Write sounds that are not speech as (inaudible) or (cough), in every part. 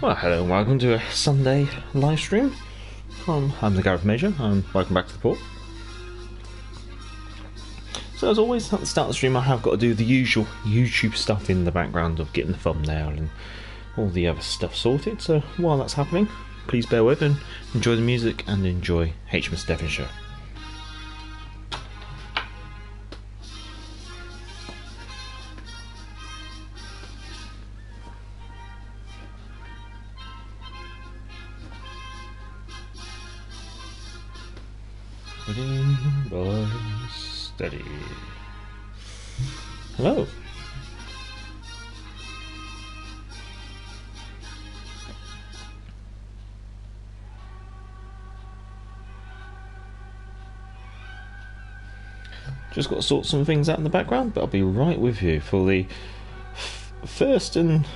Well, hello and welcome to a Sunday live stream. I'm the Galloping Major, and welcome back to the port. So, as always, at the start of the stream, I have got to do the usual YouTube stuff in the background of getting the thumbnail and all the other stuff sorted. So, while that's happening, please bear with and enjoy the music and enjoy HMS Devonshire. Steady. Hello. Just got to sort some things out in the background, but I'll be right with you for the f- first and,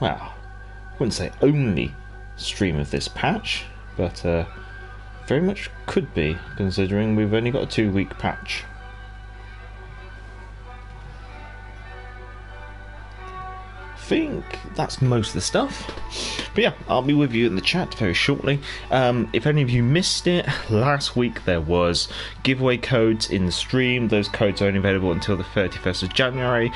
well, I wouldn't say only stream of this patch, but uh, very much could be, considering we've only got a two week patch. Think that's most of the stuff. But yeah, I'll be with you in the chat very shortly. Um, if any of you missed it, last week there was giveaway codes in the stream. Those codes are only available until the 31st of January.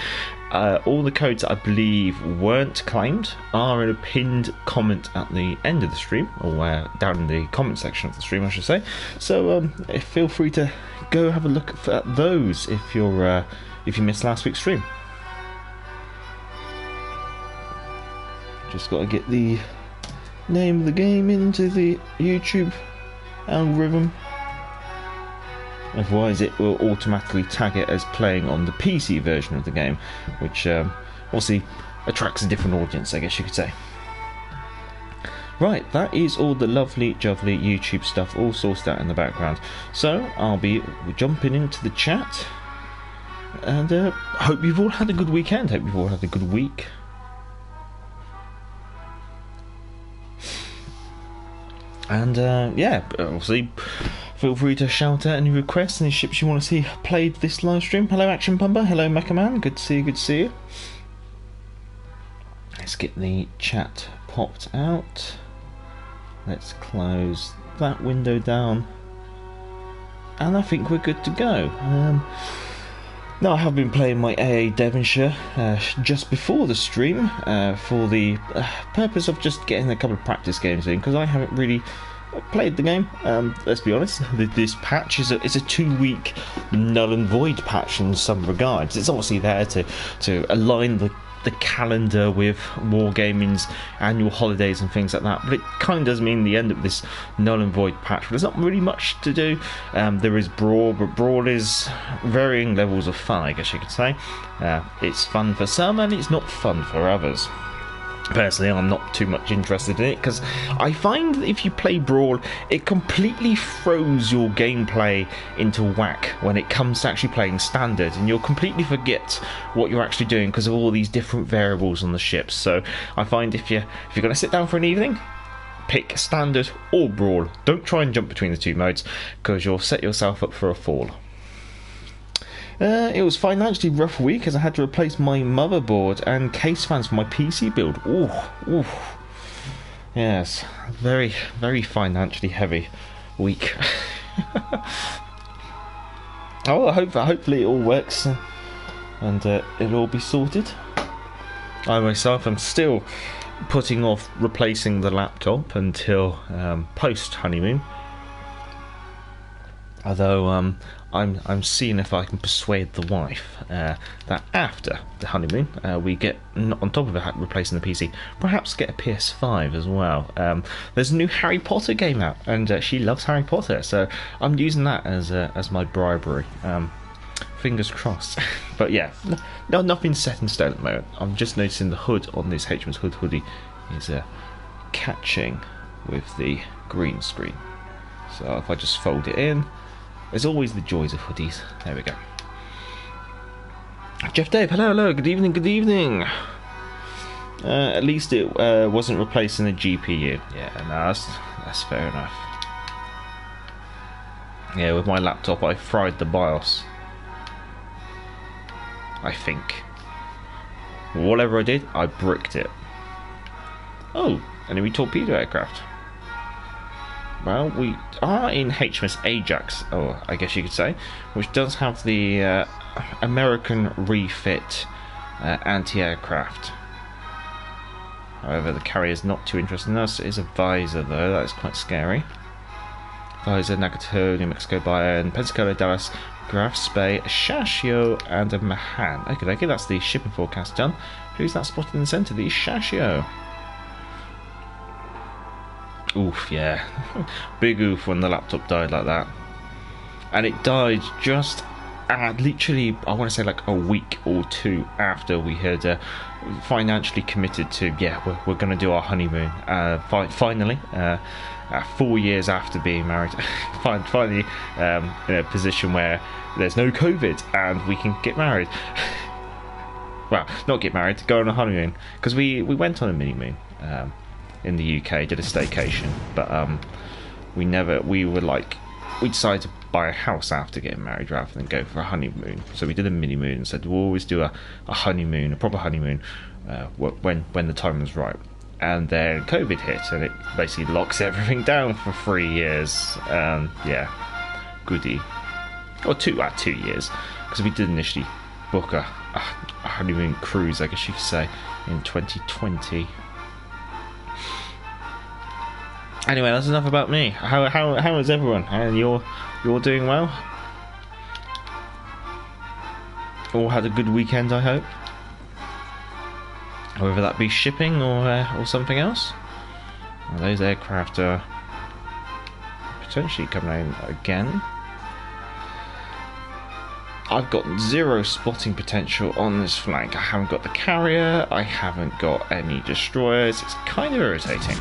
Uh, all the codes I believe weren't claimed are in a pinned comment at the end of the stream, or uh, down in the comment section of the stream, I should say. So um, feel free to go have a look at those if you're uh, if you missed last week's stream. Just got to get the name of the game into the YouTube algorithm. Otherwise, it will automatically tag it as playing on the PC version of the game, which um, obviously attracts a different audience, I guess you could say. Right, that is all the lovely, jovely YouTube stuff all sourced out in the background. So I'll be jumping into the chat, and uh, hope you've all had a good weekend. Hope you've all had a good week. And uh, yeah, obviously, feel free to shout out any requests, any ships you want to see played this live stream. Hello, Action Pumper. Hello, Mecha Man. Good to see you. Good to see you. Let's get the chat popped out. Let's close that window down. And I think we're good to go. Um, now, I have been playing my AA Devonshire uh, just before the stream uh, for the uh, purpose of just getting a couple of practice games in because I haven't really played the game. Um, let's be honest, (laughs) this patch is a, is a two week null and void patch in some regards. It's obviously there to, to align the the calendar with Wargaming's annual holidays and things like that. But it kind of does mean the end of this null and void patch. But there's not really much to do. Um, there is Brawl, but Brawl is varying levels of fun, I guess you could say. Uh, it's fun for some and it's not fun for others. Personally, I'm not too much interested in it because I find that if you play Brawl, it completely throws your gameplay into whack when it comes to actually playing standard, and you'll completely forget what you're actually doing because of all these different variables on the ships. So I find if you if you're going to sit down for an evening, pick standard or Brawl. Don't try and jump between the two modes because you'll set yourself up for a fall. Uh, it was financially rough week as I had to replace my motherboard and case fans for my PC build. Ooh, ooh. Yes, very, very financially heavy week. (laughs) oh, I hope hopefully it all works uh, and uh, it'll all be sorted. I myself am still putting off replacing the laptop until um, post honeymoon. Although um, I'm I'm seeing if I can persuade the wife uh, that after the honeymoon uh, we get on top of replacing the PC, perhaps get a PS5 as well. Um, there's a new Harry Potter game out, and uh, she loves Harry Potter, so I'm using that as uh, as my bribery. Um, fingers crossed. (laughs) but yeah, no, nothing set in stone at the moment. I'm just noticing the hood on this HMS Hood hoodie is uh, catching with the green screen. So if I just fold it in there's always the joys of hoodies. There we go. Jeff Dave, hello, hello, good evening, good evening. Uh, at least it uh, wasn't replacing the GPU. Yeah, no, that's, that's fair enough. Yeah, with my laptop, I fried the BIOS. I think. Whatever I did, I bricked it. Oh, enemy torpedo aircraft. Well, we are in HMS Ajax, or I guess you could say, which does have the uh, American refit uh, anti-aircraft. However, the carrier is not too interested in us. It is a Visor, though. That is quite scary. Visor, Nagato, New Mexico, Bayern, Pensacola, Dallas, Graf Spee, Shashio, and a Mahan. Okay, okay, that's the shipping forecast done. Who's that spotted in the centre? The Shashio. Oof, yeah. (laughs) Big oof when the laptop died like that. And it died just uh, literally, I want to say like a week or two after we had uh, financially committed to, yeah, we're, we're going to do our honeymoon. Uh, fi- finally, uh, uh, four years after being married, (laughs) finally um, in a position where there's no COVID and we can get married. (laughs) well, not get married, go on a honeymoon. Because we, we went on a mini moon. Um, in the UK, did a staycation, but um, we never we were like we decided to buy a house after getting married rather than go for a honeymoon. So we did a mini moon and said we'll always do a, a honeymoon, a proper honeymoon, uh, when when the time was right. And then COVID hit, and it basically locks everything (laughs) down for three years. Um, yeah, goody, or two, uh, two years, because we did initially book a, a honeymoon cruise, I guess you could say, in 2020. Anyway, that's enough about me. How how how is everyone? And you're you're doing well. All had a good weekend, I hope. Whether that be shipping or uh, or something else. Well, those aircraft are potentially coming in again. I've got zero spotting potential on this flank. I haven't got the carrier, I haven't got any destroyers. It's kind of irritating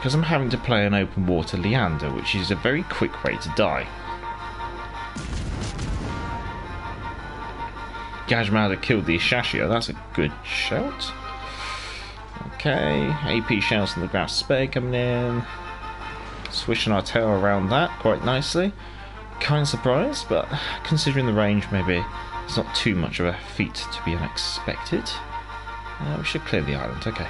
because I'm having to play an open water Leander, which is a very quick way to die. Gajmada killed the Ishashio, that's a good shout. Okay, AP shells from the Graf Spee coming in. Swishing our tail around that quite nicely. Kind of surprised, but considering the range, maybe it's not too much of a feat to be unexpected. Uh, we should clear the island, okay.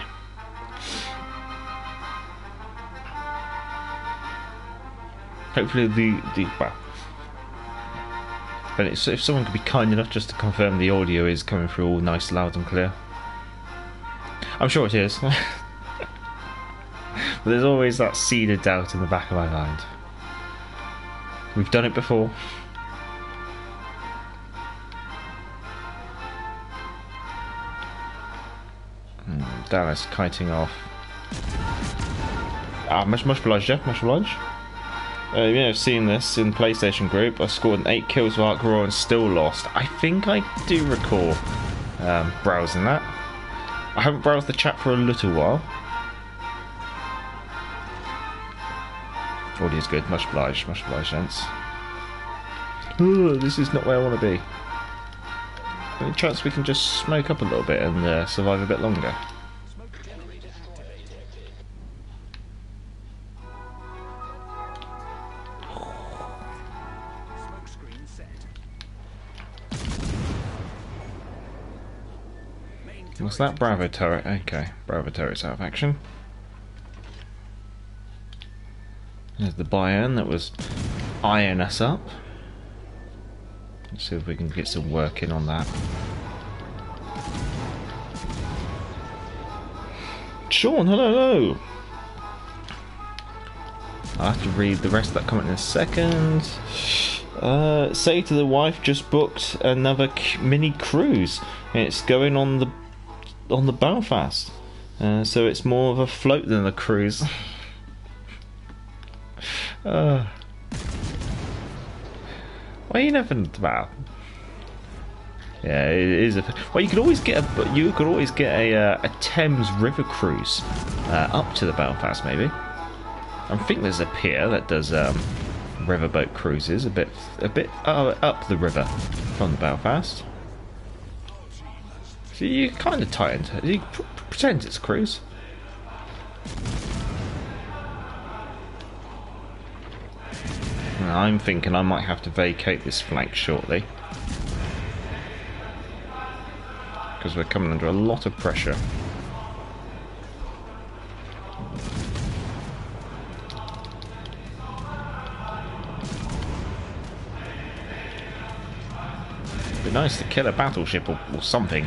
Hopefully the the well. But if someone could be kind enough just to confirm the audio is coming through all nice, loud and clear. I'm sure it is. (laughs) but there's always that seed of doubt in the back of my mind. We've done it before. Hmm, Dallas kiting off. Ah, much, much obliged, Jeff. Much obliged. Uh, you may have seen this in PlayStation Group. I scored an 8 kills with Ark Raw and still lost. I think I do recall um, browsing that. I haven't browsed the chat for a little while. Audio's good. Much obliged. Much obliged, gents. Ooh, this is not where I want to be. Any chance we can just smoke up a little bit and uh, survive a bit longer? That? Bravo turret. Okay, Bravo turret's out of action. There's the Bayern that was eyeing us up. Let's see if we can get some work in on that. Sean, hello, hello. I'll have to read the rest of that comment in a second. Uh, say to the wife, just booked another mini cruise. It's going on the on the Belfast. Uh, so it's more of a float than a cruise. (laughs) uh, well, you never well. Yeah, it is. A, well, you could always get a you could always get a uh, a Thames River cruise uh, up to the Belfast, maybe. I think there's a pier that does um, riverboat cruises a bit a bit uh, up the river from the Belfast. So you kind of tie into it. You pretend it's cruise. I'm thinking I might have to vacate this flank shortly. Because we're coming under a lot of pressure. Be nice to kill a battleship or, or something.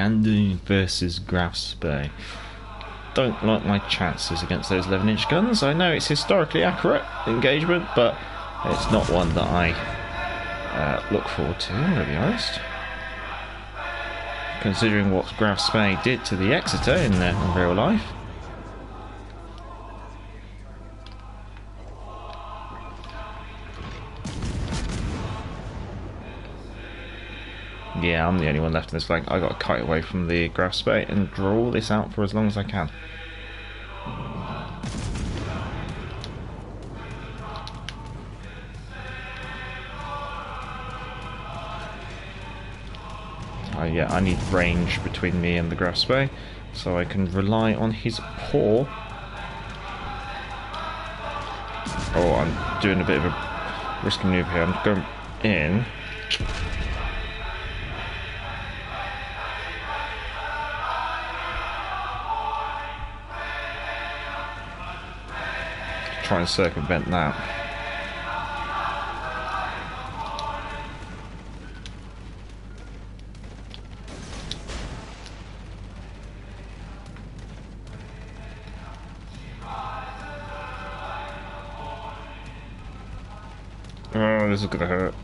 Leander versus Graf Spee. Don't like my chances against those 11 inch guns. I know it's historically accurate engagement, but it's not one that I uh, look forward to, to be honest. Considering what Graf Spee did to the Exeter in, uh, in real life. Yeah, I'm the only one left in this flank. I got to kite away from the Graf Spee and draw this out for as long as I can. Oh yeah, I need range between me and the Graf Spee, so I can rely on his paw. Oh, I'm doing a bit of a risky move here. I'm going in. Try and circumvent that. Oh, this is gonna hurt.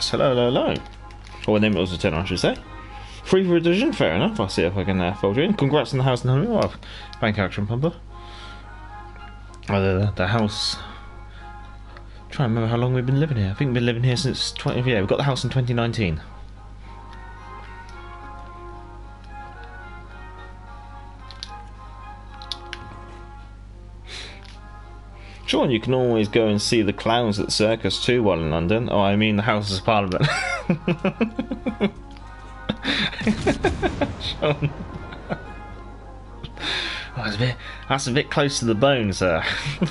Hello, Eternal Hello, hello, hello. Or name it was Eternal, I should say. Free for edition, fair enough. I'll see if I can uh, fold you in. Congrats on the house and home. Oh, bank action pumper. Oh, the, the house. Try and remember how long we've been living here. I think we've been living here since 20. Yeah, we got the house in 2019. You can always go and see the clowns at the Circus too while in London. Oh, I mean the Houses of Parliament. (laughs) Oh, that's, a bit, that's a bit close to the bone, sir. (laughs)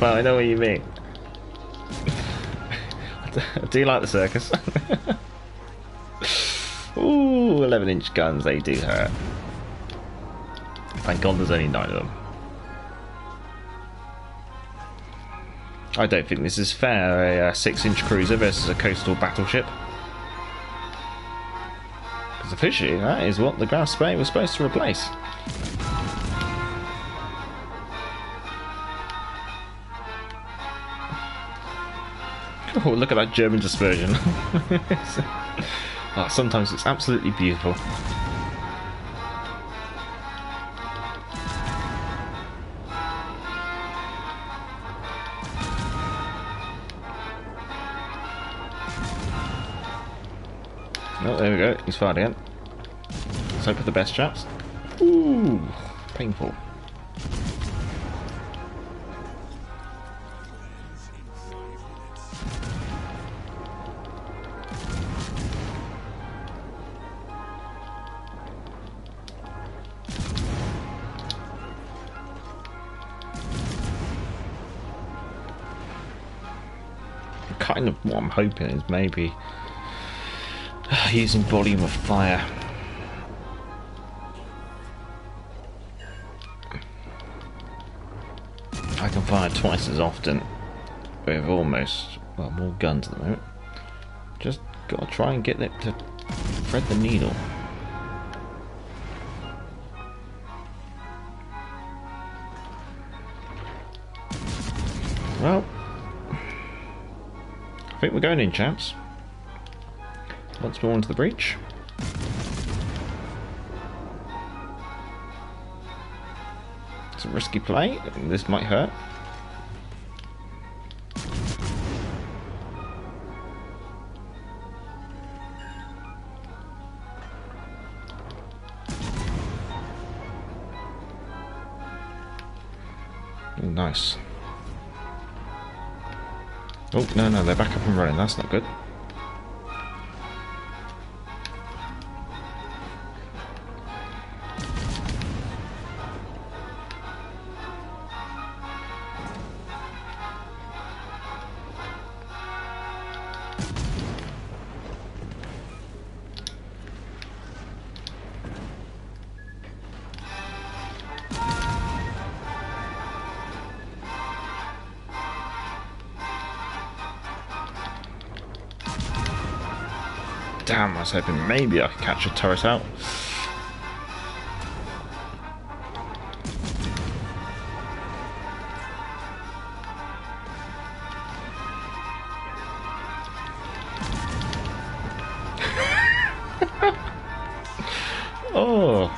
well, I know what you mean. I (laughs) do like the circus. Ooh, 11 inch guns, they do hurt. Thank God there's only nine of them. I don't think this is fair, a uh, 6 inch cruiser versus a coastal battleship. Because officially, that is what the Graf Spee was supposed to replace. (laughs) Oh, look at that German dispersion. oh, (laughs) sometimes it's absolutely beautiful. Fired again. Let's hope for the best, chaps. Ooh, painful. kind of what I'm hoping is maybe using volume of fire. I can fire twice as often with almost, well, more guns at the moment. Just gotta try and get it to thread the needle. Well, I think we're going in, chaps. Once more into the breach. It's a risky play. This might hurt. nice. Oh, no, no, they're back up and running. That's not good. Was hoping maybe I could catch a turret out. (laughs) oh.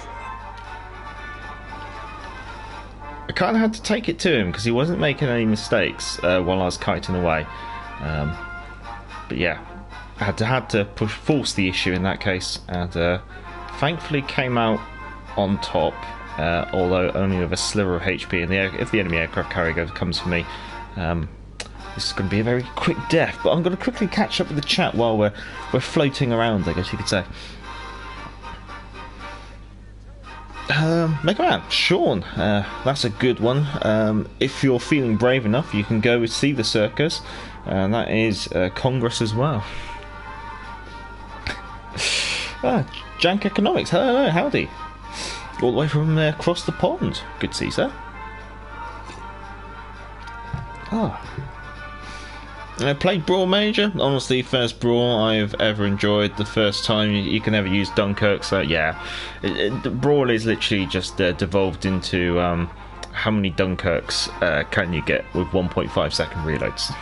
I kind of had to take it to him because he wasn't making any mistakes uh, while I was kiting away. Um, but yeah, had to had to push force the issue in that case, and uh, thankfully came out on top. Uh, although only with a sliver of HP in the air. If the enemy aircraft carrier comes for me, um, this is going to be a very quick death. But I'm going to quickly catch up with the chat while we're we're floating around. I guess you could say. Um, Mega Man, Sean, uh, that's a good one. Um, if you're feeling brave enough, you can go see the circus, and that is uh, Congress as well. Ah, Jank Economics. Hello, howdy. All the way from uh, across the pond. Good to see, sir. Ah. I played Brawl Major. Honestly, first Brawl I've ever enjoyed. The first time you, you can ever use Dunkirk. So yeah, it, it, Brawl is literally just uh, devolved into um, how many Dunkirks uh, can you get with 1.5 second reloads.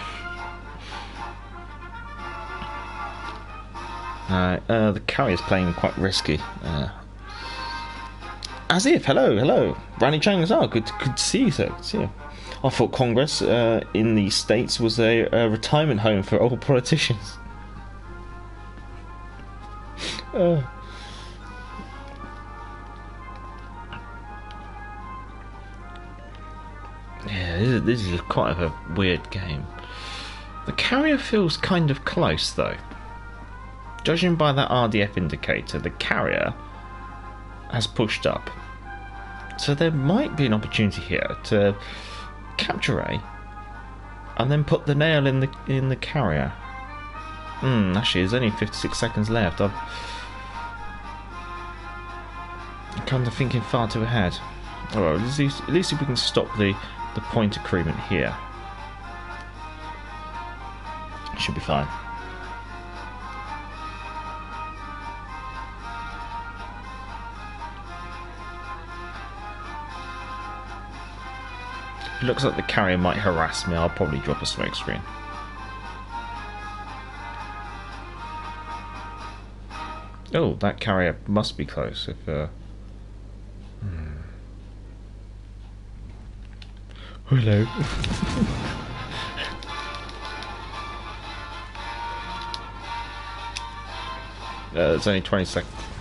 Uh, uh, the carrier's playing quite risky. Uh, as if, hello, hello. Randy Chang well. Good, good to see you, sir. Good to see you. I thought Congress uh, in the States was a, a, retirement home for old politicians. (laughs) Uh. Yeah, this is, this is quite a weird game. The carrier feels kind of close, though. Judging by that RDF indicator, the carrier has pushed up. So there might be an opportunity here to capture A and then put the nail in the in the carrier. Hmm, actually there's only 56 seconds left. I'm kind of thinking far too ahead. Alright, at least, at least if we can stop the, the point agreement here. Should be fine. Looks like the carrier might harass me, I'll probably drop a smoke screen. Oh, that carrier must be close if uh... hmm. Hello. (laughs) uh, it's only 20 seconds.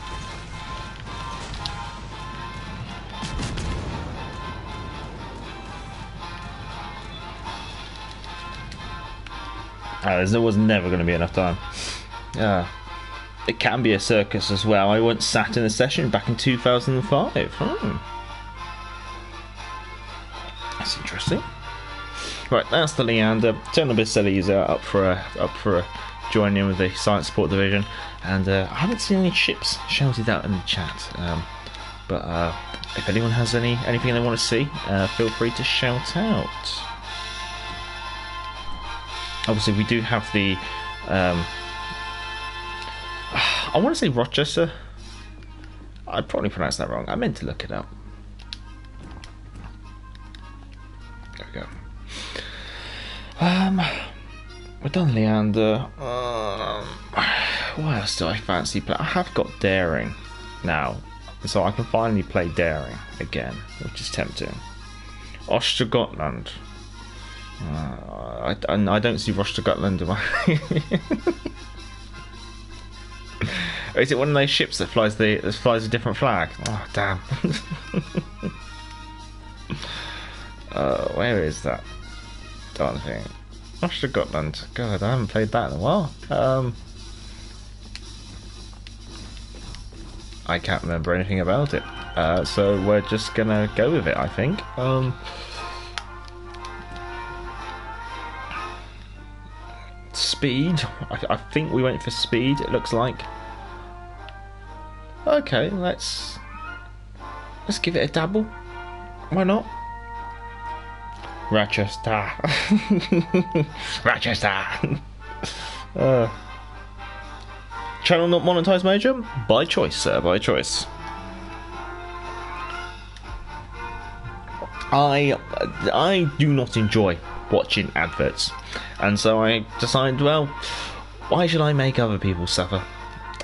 Oh, there was never going to be enough time. Yeah. It can be a circus as well. I once sat in a session back in 2005. Hmm. That's interesting. Right, that's the Leander. Eternal Basilis are up for a, up for a join in with the Science Support Division, and uh, I haven't seen any ships shouted out in the chat. Um, but uh, if anyone has any anything they want to see, uh, feel free to shout out obviously we do have the um, (sighs) I want to say Rochester. I probably pronounced that wrong. I meant to look it up. There we go. Um, we're done Leander. Um, what else do I fancy play? I have got Daring now, so I can finally play Daring again, which is tempting. Ostergotland. Uh, I, I don't see Ostergotland in my. is it one of those ships that flies the that flies a different flag? Oh damn! (laughs) uh, where is that darn thing? Ostergotland. God, I haven't played that in a while. Um, I can't remember anything about it. Uh, so we're just gonna go with it, I think. Um, speed. I, I, think we went for speed. It looks like. Okay, let's let's give it a dabble. Why not? Rochester. (laughs) Rochester. (laughs) uh, channel not monetized major? By choice, sir, by choice. I I do not enjoy watching adverts, and so I decided, well, why should I make other people suffer?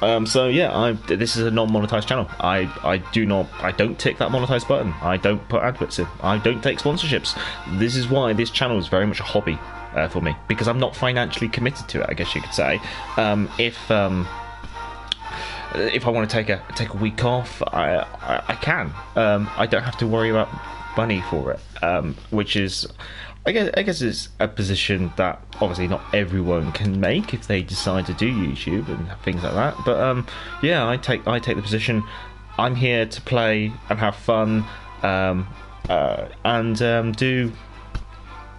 Um, so yeah, I, this is a non-monetized channel. I, I do not, I don't tick that monetized button. I don't put adverts in. I don't take sponsorships. This is why this channel is very much a hobby uh, for me because I'm not financially committed to it. I guess you could say. Um, if um, if I want to take a take a week off, I I, I can. Um, I don't have to worry about money for it, um, which is I guess I guess it's a position that obviously not everyone can make if they decide to do YouTube and things like that. But um, yeah, I take I take the position. I'm here to play and have fun um, uh, and um, do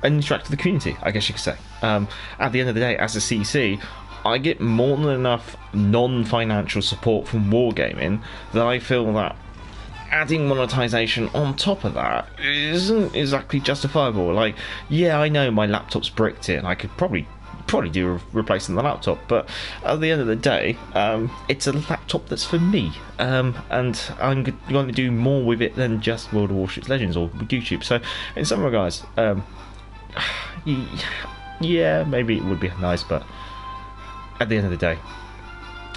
and interact with the community. I guess you could say. Um, at the end of the day, as a CC, I get more than enough non-financial support from Wargaming that I feel that adding monetization on top of that isn't exactly justifiable. Like, yeah, I know my laptop's bricked it, and I could probably probably do replacing the laptop, but at the end of the day, um, it's a laptop that's for me, um, and I'm going to do more with it than just World of Warships Legends or YouTube. So, in some regards, um, (sighs) yeah, maybe it would be nice, but at the end of the day,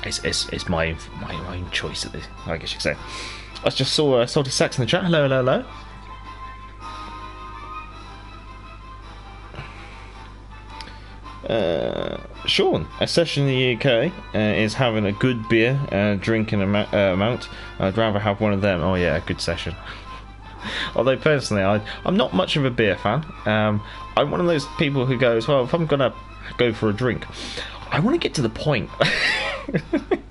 it's it's, it's my, my my own choice at this. I guess you could say. I just saw uh, Salty Sax in the chat. Hello, hello, hello. Uh, Sean, a session in the UK uh, is having a good beer, uh, drinking am- uh, amount. I'd rather have one of them. Oh yeah, a good session. (laughs) Although personally, I, I'm not much of a beer fan. Um, I'm one of those people who goes, well, if I'm gonna go for a drink, I want to get to the point. (laughs)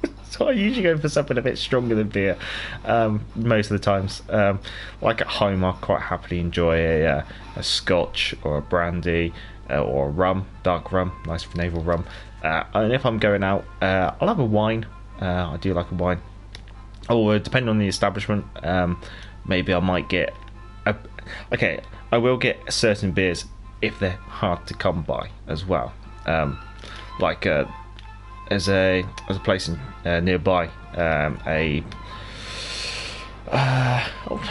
I usually go for something a bit stronger than beer um, most of the times. Um, like at home, I quite happily enjoy a, uh, a scotch or a brandy uh, or a rum, dark rum, nice naval rum. Uh, and if I'm going out, uh, I'll have a wine. Uh, I do like a wine. Or depending on the establishment, um, maybe I might get. A, okay, I will get certain beers if they're hard to come by as well. Um, like uh, as a as a place in, uh, nearby, um, a uh,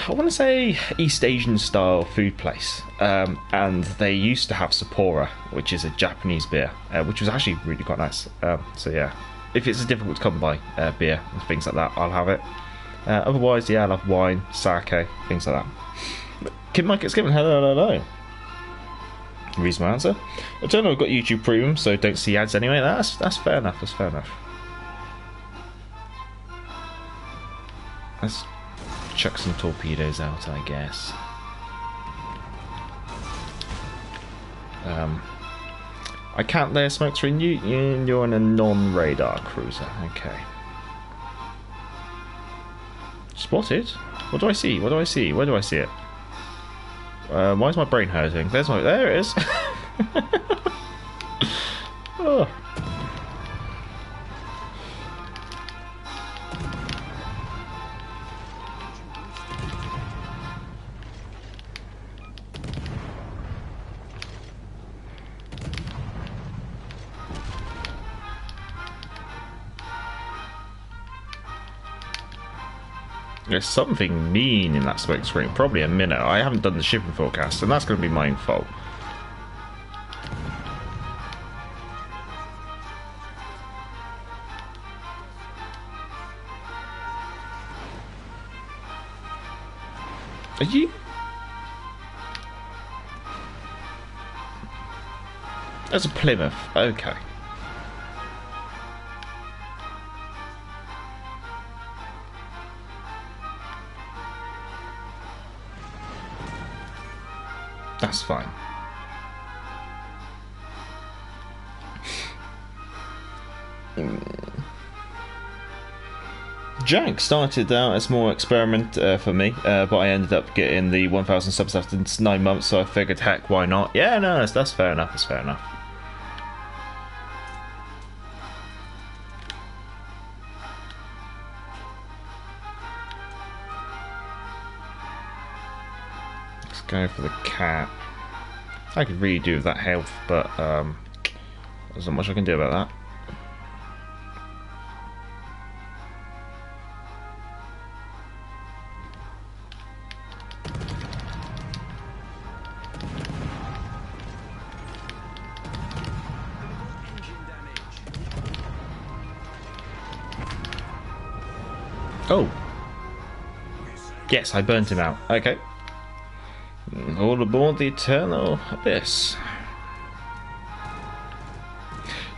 I want to say East Asian style food place, um, and they used to have Sapporo, which is a Japanese beer, uh, which was actually really quite nice. Um, so yeah, if it's difficult to come by uh, beer and things like that, I'll have it. Uh, otherwise, yeah, I love wine, sake, things like that. Kim Mike, it's given hello, hello, hello reasonable answer. I don't know, I've got YouTube Premium, so don't see ads anyway. That's that's fair enough. That's fair enough. Let's chuck some torpedoes out, I guess. Um, I can't lay a smoke screen. You, you're in a non-radar cruiser. Okay. Spotted. What do I see? What do I see? Where do I see it? Uh, why is my brain hurting? There's my. There it is. (laughs) oh. There's something mean in that smoke screen. Probably a minnow. I haven't done the shipping forecast, and that's going to be my fault. Are you... That's a Plymouth. Okay. That's fine. Jack started out as more experiment uh, for me, uh, but I ended up getting the 1,000 subs after nine months, so I figured, heck, why not? Yeah, no, that's, that's fair enough. That's fair enough. Go for the cat. I could really do with that health, but um, there's not much I can do about that. Oh. Yes, I burnt him out. Okay. All aboard the Eternal Abyss.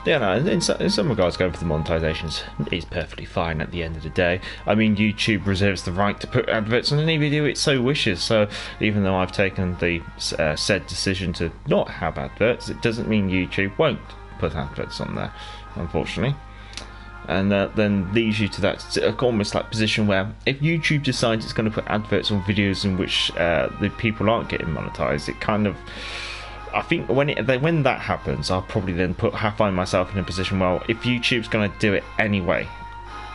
Yeah, no, in, some, in some regards, going for the monetizations is perfectly fine at the end of the day. I mean, YouTube reserves the right to put adverts on any video it so wishes, so even though I've taken the uh, said decision to not have adverts, it doesn't mean YouTube won't put adverts on there, unfortunately and uh, then leads you to that almost like position where if YouTube decides it's going to put adverts on videos in which uh, the people aren't getting monetized, it kind of I think when it when that happens, I'll probably then put find myself in a position. Well, if YouTube's going to do it anyway,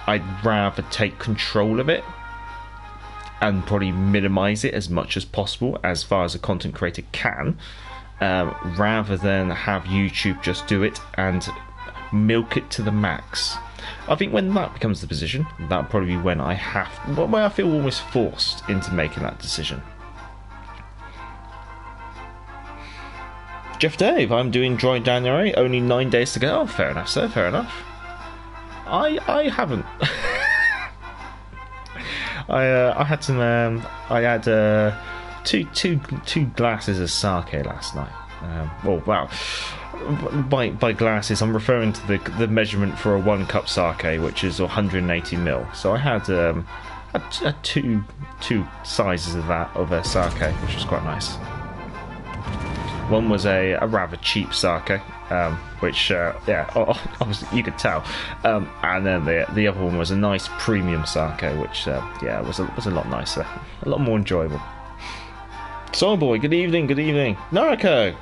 I'd rather take control of it and probably minimize it as much as possible, as far as a content creator can, um, rather than have YouTube just do it and milk it to the max. I think when that becomes the position, that'll probably be when I have, when I feel almost forced into making that decision. Jeff Dave, I'm doing dry January, only nine days to go. Oh, fair enough, sir, fair enough. I I haven't. (laughs) I uh, I had some um, I had uh, two two two glasses of sake last night. Um, well, wow by by glasses, I'm referring to the the measurement for a one cup sake, which is 180 mil. So I had um, had, had two two sizes of that of a sake, which was quite nice. One was a, a rather cheap sake, um, which uh, yeah, (laughs) obviously you could tell, um, and then the the other one was a nice premium sake, which uh, yeah was a, was a lot nicer, a lot more enjoyable. So boy, good evening, good evening, Noriko.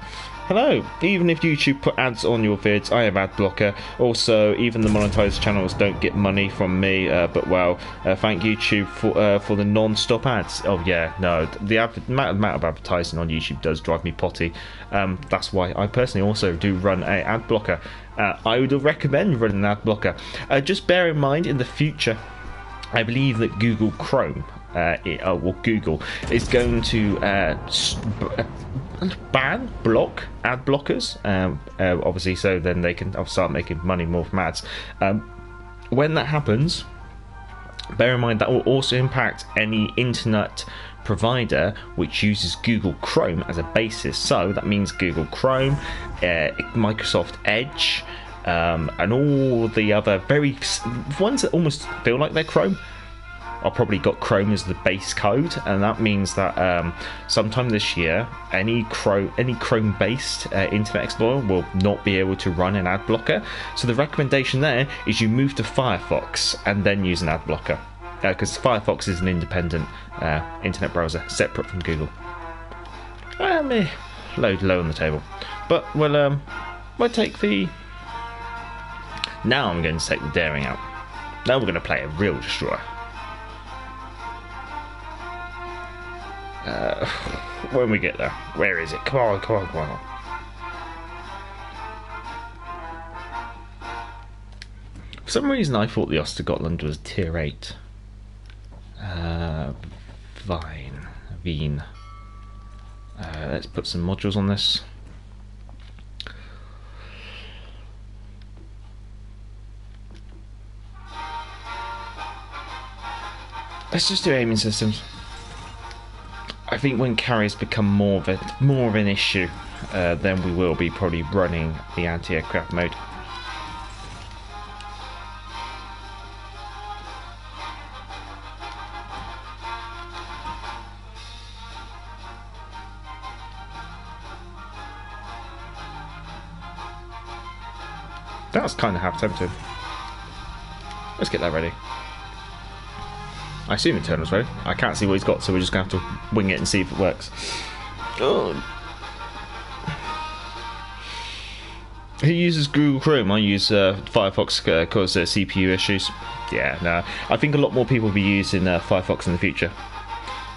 Hello! Even if YouTube put ads on your vids, I have ad blocker. Also, even the monetized channels don't get money from me. Uh, but well, uh, thank YouTube for uh, for the non-stop ads. Oh yeah, no, the amount of advertising on YouTube does drive me potty. Um, that's why I personally also do run a ad blocker. Uh, I would recommend running an ad blocker. Uh, just bear in mind in the future. I believe that Google Chrome uh, it, uh, well, Google is going to uh, ban, block ad blockers. Um, uh, obviously, so then they can start making money more from ads. Um, when that happens, bear in mind that will also impact any internet provider which uses Google Chrome as a basis. So that means Google Chrome, uh, Microsoft Edge. Um, and all the other very ones that almost feel like they're Chrome, I probably got Chrome as the base code, and that means that um, sometime this year, any Chrome any Chrome based uh, Internet Explorer will not be able to run an ad blocker. So the recommendation there is you move to Firefox and then use an ad blocker, because uh, Firefox is an independent uh, internet browser separate from Google. Let me load low on the table, but we'll um, we'll take the. Now I'm going to take the daring out. Now we're going to play a real destroyer. Uh, (sighs) when we get there. Where is it? Come on, come on, come on. For some reason, I thought the Östergötland was tier 8. Uh, Vine. Veen. Uh, let's put some modules on this. Let's just do aiming systems. I think when carriers become more of a more of an issue, uh, then we will be probably running the anti-aircraft mode. That's kind of half tempted. Let's get that ready. I assume Eternal's ready. I can't see what he's got, so we're just going to have to wing it and see if it works. Oh. Who uses Google Chrome? I use uh, Firefox because uh, CPU issues. Yeah, no. I think a lot more people will be using uh, Firefox in the future.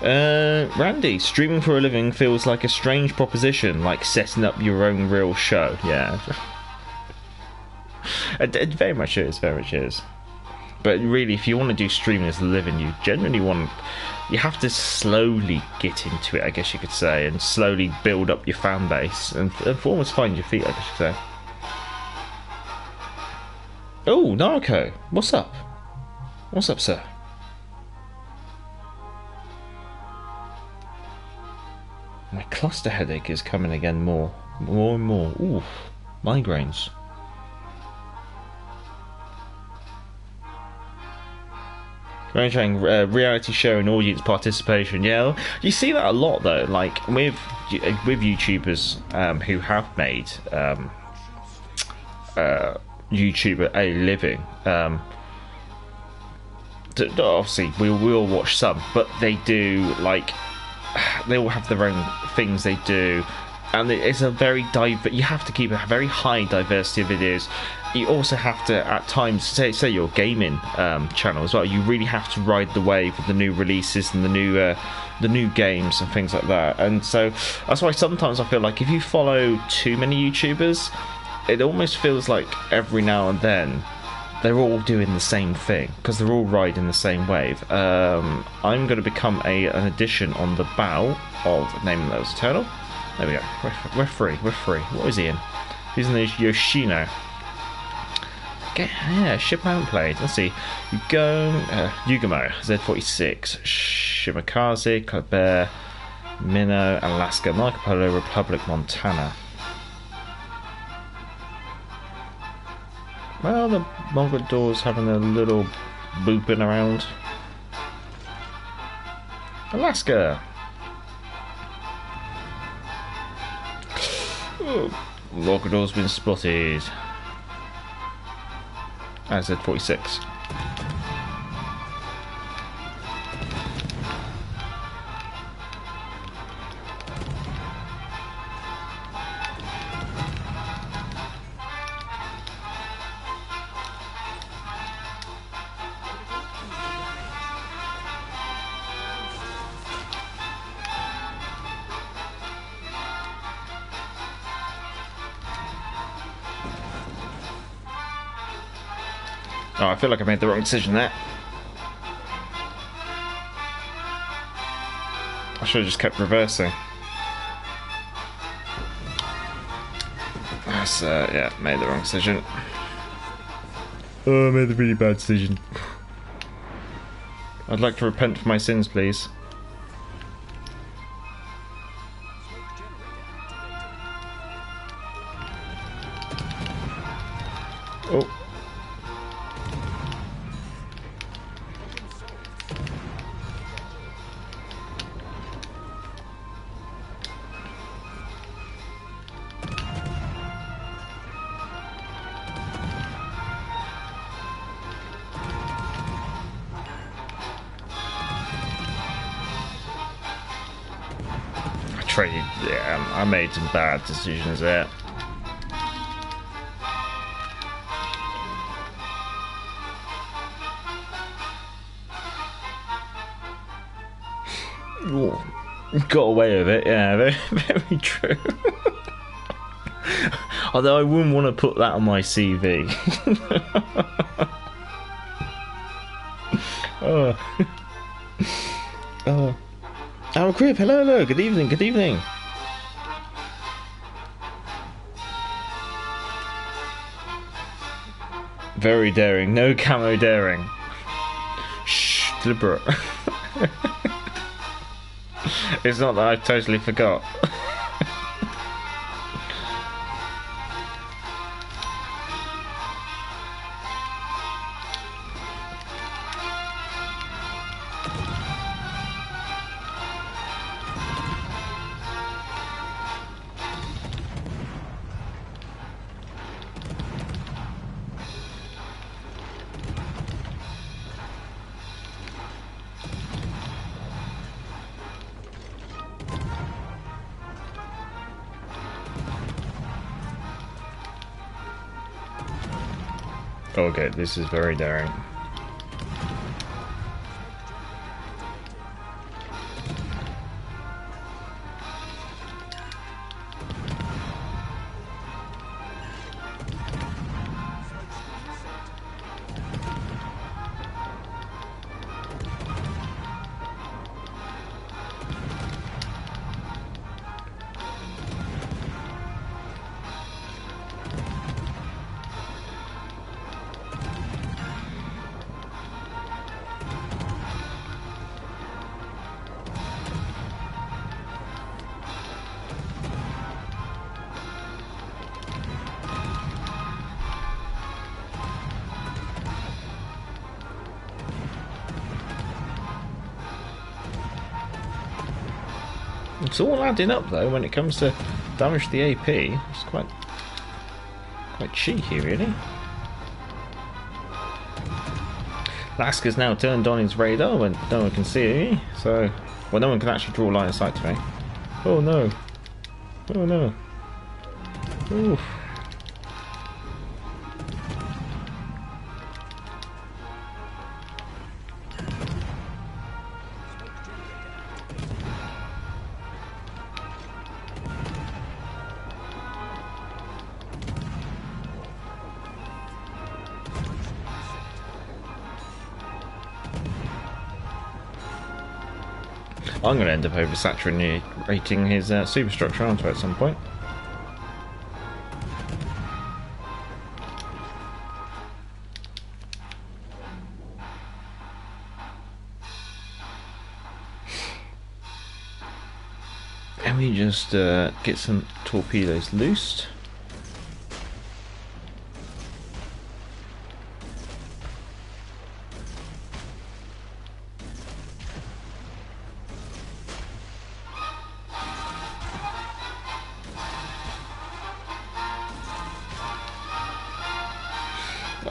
Uh, Randy, streaming for a living feels like a strange proposition, like setting up your own real show. Yeah. (laughs) it, it very much is, very much is. But really, if you want to do streaming as a living, you generally want you have to slowly get into it, I guess you could say, and slowly build up your fan base and, and almost find your feet, I guess you could say. Oh, Narco, what's up? What's up, sir? My cluster headache is coming again more, more and more. Ooh, migraines. Showing uh, reality show and audience participation. Yeah, you see that a lot though. Like with with YouTubers um, who have made um, uh, YouTube a living. Um, obviously, we will watch some, but they do like (sighs) they all have their own things they do and it's a very diver- you have to keep a very high diversity of videos you also have to at times say say your gaming um, channel as well you really have to ride the wave of the new releases and the new uh, the new games and things like that and so that's why sometimes i feel like if you follow too many youtubers it almost feels like every now and then they're all doing the same thing because they're all riding the same wave. Um, I'm going to become a an addition on the bow of Name Those Eternal. There we go. We're, free. We're free. What is he in? He's in the Yoshino. Get, yeah, ship I haven't played. Let's see. You Go, uh, Yugumo, Z46, Shimakaze, Colbert, Minnow, Alaska, Marco Polo, Republic, Montana. Well, the Mogador's having a little booping around. Alaska! Oh, Mogador's been spotted. I said 46. Oh, I feel like I made the wrong decision there. I should have just kept reversing. That's, uh, yeah, made the wrong decision. Oh, I made a really bad decision. I'd like to repent for my sins, please. Oh. Yeah, um, I made some bad decisions there. Got away with it, yeah, (laughs) very, very true. (laughs) Although I wouldn't want to put that on my CV. (laughs) Hello, hello, good evening, good evening. Very daring, no camo daring. Shh, deliberate. (laughs) it's not that I totally forgot. This is very daring. Adding up though when it comes to damage to the AP. It's quite quite cheeky really. Lasker's now turned on his radar when no one can see me, so well no one can actually draw line of sight to me. Oh no. Oh no. Oof. I'm going to end up oversaturating his uh, superstructure, aren't at some point? (sighs) Let me just uh, get some torpedoes loosed.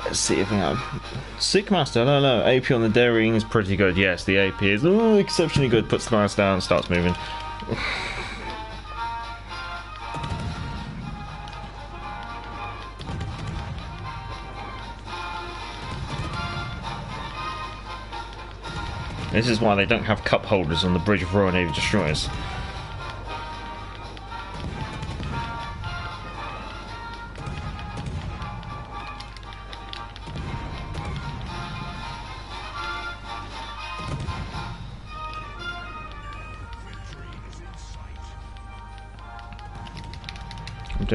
Let's see if we have Sickmaster. No, no. AP on the daring is pretty good. Yes, the AP is exceptionally good. Puts the glass down, starts moving. This is why they don't have cup holders on the bridge of Royal Navy destroyers.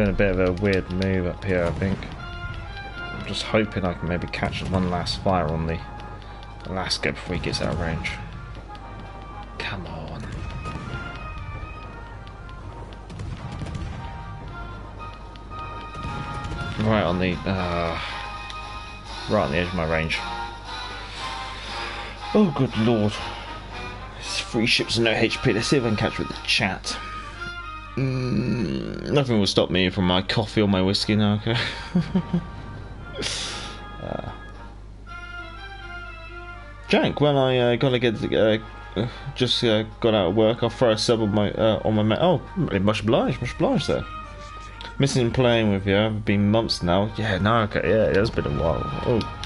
Doing a bit of a weird move up here, I think. I'm just hoping I can maybe catch one last fire on the Alaska before he gets out of range. Come on. Right on the, uh, right on the edge of my range. Oh, good lord. It's three ships and no HP. Let's see if I can catch with the chat. Nothing will stop me from my coffee or my whiskey now, okay? (laughs) uh. Jack, when I uh, gotta get uh, just uh, got out of work, I'll throw a sub on my uh, on my ma- oh, much obliged, much obliged there. Missing playing with you. It's been months now. Yeah, no, okay, yeah, it has been a while. Oh.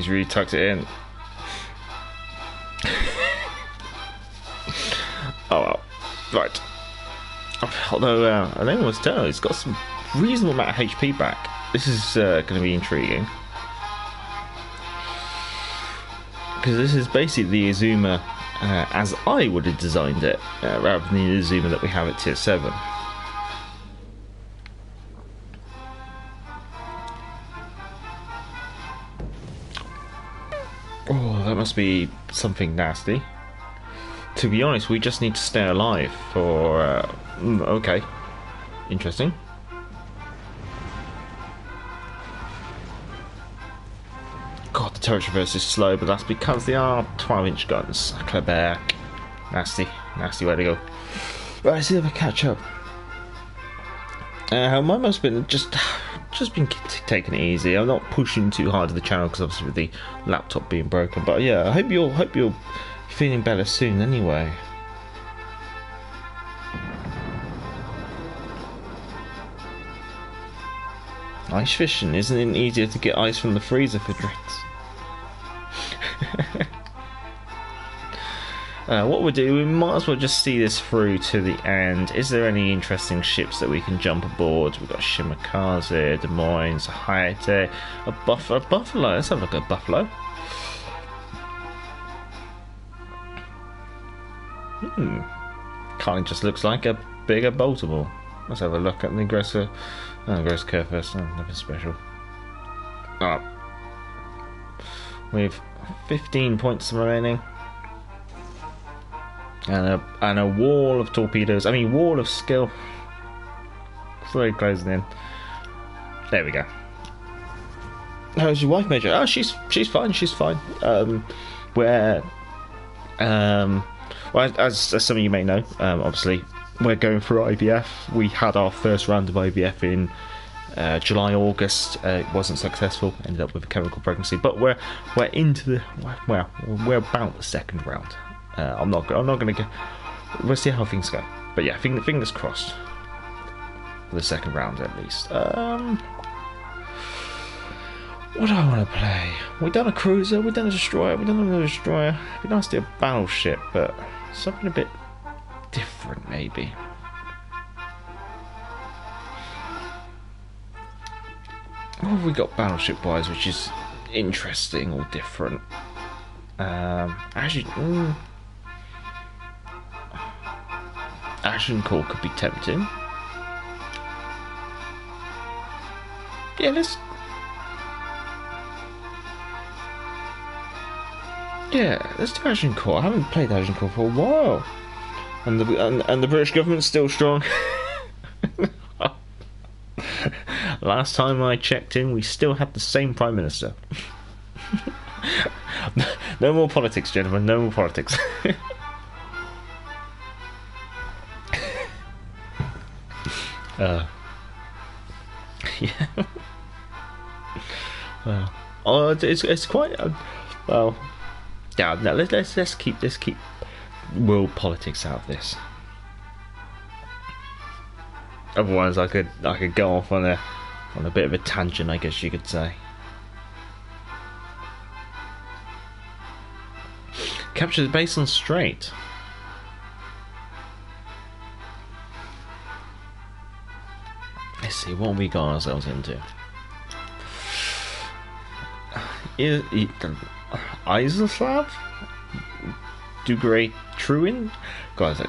He's really tucked it in. (laughs) oh well. Right. Although, uh, I don't know what's tell, he's got some reasonable amount of HP back. This is uh, going to be intriguing. Because this is basically the Azuma uh, as I would have designed it, uh, rather than the Azuma that we have at tier 7. Must be something nasty. To be honest, we just need to stay alive for. Uh, mm, okay. Interesting. God, the turret traverse is slow, but that's because they are 12 inch guns. Kleber. Nasty. Nasty way to go. Right, let's see if I catch up. Uh, my most been just (sighs) just been taking it easy. I'm not pushing too hard to the channel because obviously with the laptop being broken. But yeah, I hope you're hope you're feeling better soon. Anyway. Ice fishing isn't it easier to get ice from the freezer for drinks? Uh, what we'll do, we might as well just see this through to the end. Is there any interesting ships that we can jump aboard? We've got Shimakaze, Des Moines, Hayate, a buffalo. A buffalo. Let's have a look at buffalo. Hmm. Kind of just looks like a bigger Baltimore. Let's have a look at the aggressor. Oh, gross curve first. Oh, nothing special. Oh. We've 15 points remaining and a and a wall of torpedoes. I mean, wall of skill. Slowly closing in. There we go. How's your wife, Major? Oh, she's she's fine. She's fine. Um, where, um, well, as, as some of you may know, um, obviously we're going through IVF. We had our first round of IVF in uh, July, August. Uh, it wasn't successful. Ended up with a chemical pregnancy. But we're we're into the well, we're about the second round. Uh, I'm not. I'm not going to. We'll see how things go. But yeah, fingers crossed for the second round at least. Um, what do I want to play? We've done a cruiser. We've done a destroyer. We've done a destroyer. It'd be nice to do a battleship, but something a bit different, maybe. What have we got battleship wise, which is interesting or different? Um, actually, mm, Agincourt could be tempting. Yeah, let's. Yeah, let's do Agincourt. I haven't played Agincourt for a while, and the and, and the British government's still strong. (laughs) Last time I checked in, we still had the same prime minister. (laughs) no more politics, gentlemen. No more politics. (laughs) Uh, (laughs) yeah. (laughs) well, oh, it's it's quite uh, well. Yeah, no, let's let's let's keep let's keep world politics out of this. Otherwise, I could I could go off on a on a bit of a tangent, I guess you could say. Capture the base on Strait. Let's see what we got ourselves into. Izyaslav? Dugray Truin? Guys,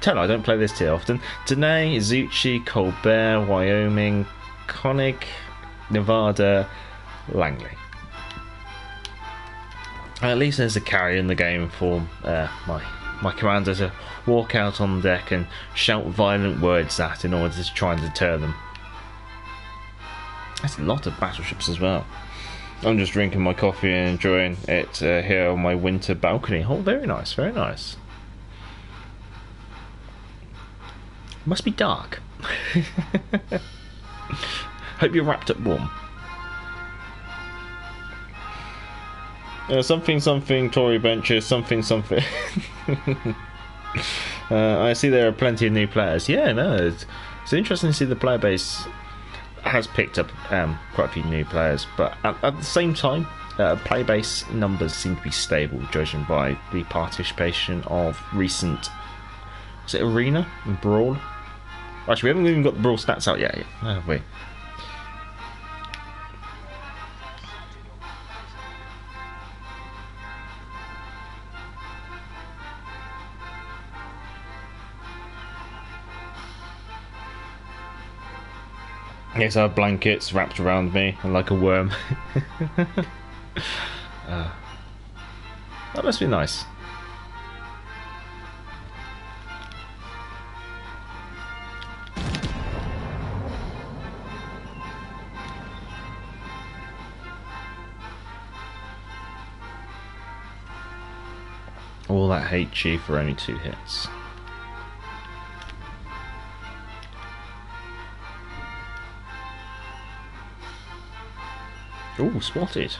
tell I don't play this too often. Danae, Zucchi, Colbert, Wyoming, Koenig, Nevada, Langley. At least there's a carry in the game for uh, my my commander to walk out on deck and shout violent words at in order to try and deter them. That's a lot of battleships as well. I'm just drinking my coffee and enjoying it uh, here on my winter balcony. Oh, very nice, very nice. Must be dark. (laughs) Hope you're wrapped up warm. Uh, something, something, Tory benches, something, something. (laughs) Uh, I see there are plenty of new players. Yeah, no, it's, it's interesting to see the player base has picked up um, quite a few new players, but at, at the same time, uh, player base numbers seem to be stable, judging by the participation of recent. Is it Arena and Brawl? Actually, we haven't even got the Brawl stats out yet, have we? Yes, I have blankets wrapped around me and like a worm. (laughs) uh, that must be nice. All that HG for only two hits. Oh, spotted.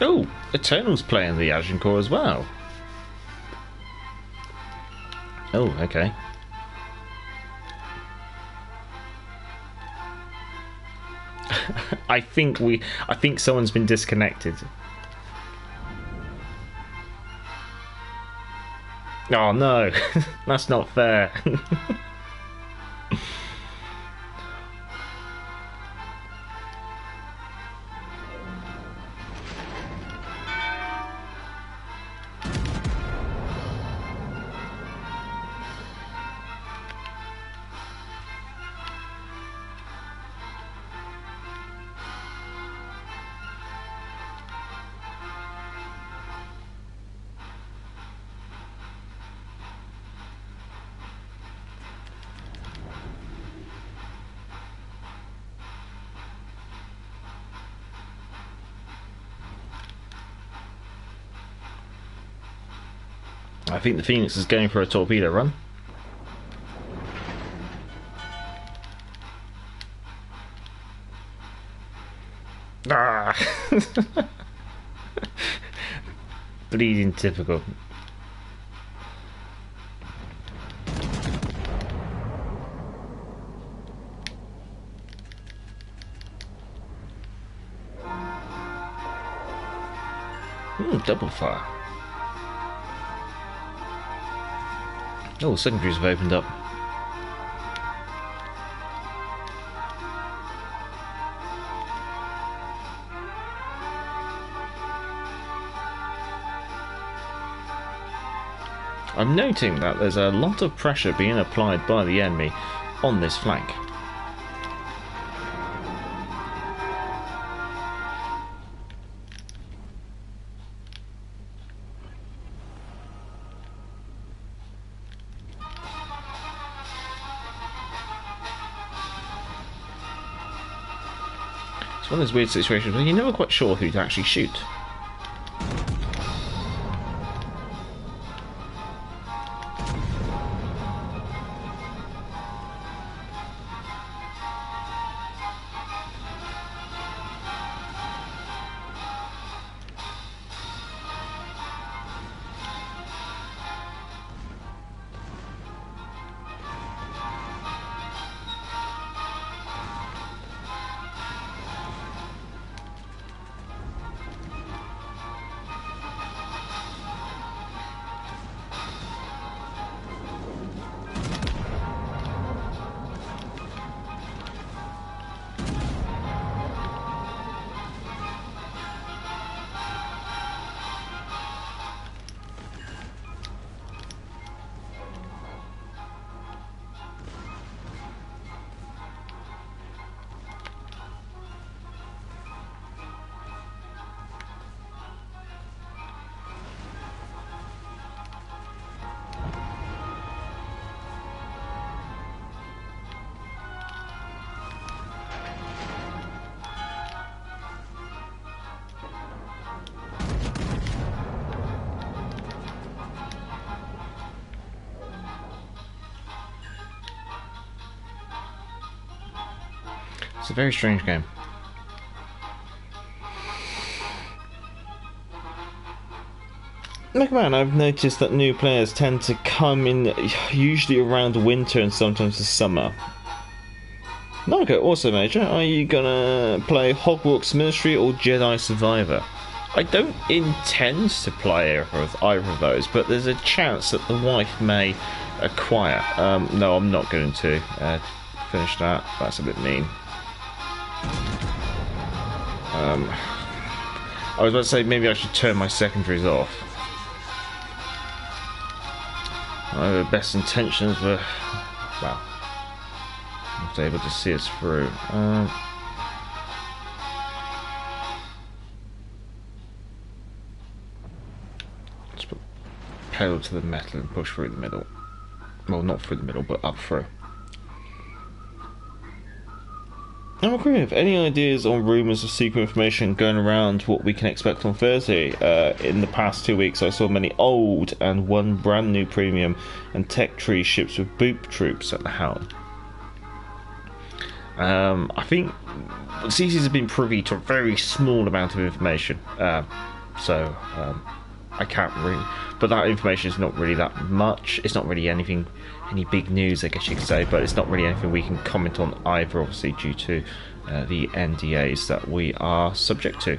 Oh, Eternal's playing the Agincourt as well. Oh, okay. I think we. I think someone's been disconnected. Oh no, (laughs) that's not fair. (laughs) think the Phoenix is going for a torpedo run. Ah! (laughs) Bleeding typical. Hmm, double fire. Oh, secondaries have opened up. I'm noting that there's a lot of pressure being applied by the enemy on this flank. One of those weird situations where you're never quite sure who to actually shoot. It's a very strange game. Man, I've noticed that new players tend to come in usually around winter and sometimes the summer. Okay, also, Major, are you gonna play Hogwarts Ministry or Jedi Survivor? I don't intend to play either of those, but there's a chance that the wife may acquire. Um, no, I'm not going to uh, finish that. That's a bit mean. Um, I was about to say maybe I should turn my secondaries off. My best intentions were, well, not able to see us through. Um, pedal to the metal and push through the middle. Well, not through the middle, but up through. Now, Griff, any ideas on rumours of secret information going around what we can expect on Thursday? Uh, in the past two weeks, I saw many old and one brand new premium and tech tree ships with boop troops at the helm. Um, I think CCs have been privy to a very small amount of information, uh, so um, I can't really. But that information is not really that much. It's not really anything any big news, I guess you could say, but it's not really anything we can comment on either, obviously, due to uh, the NDAs that we are subject to.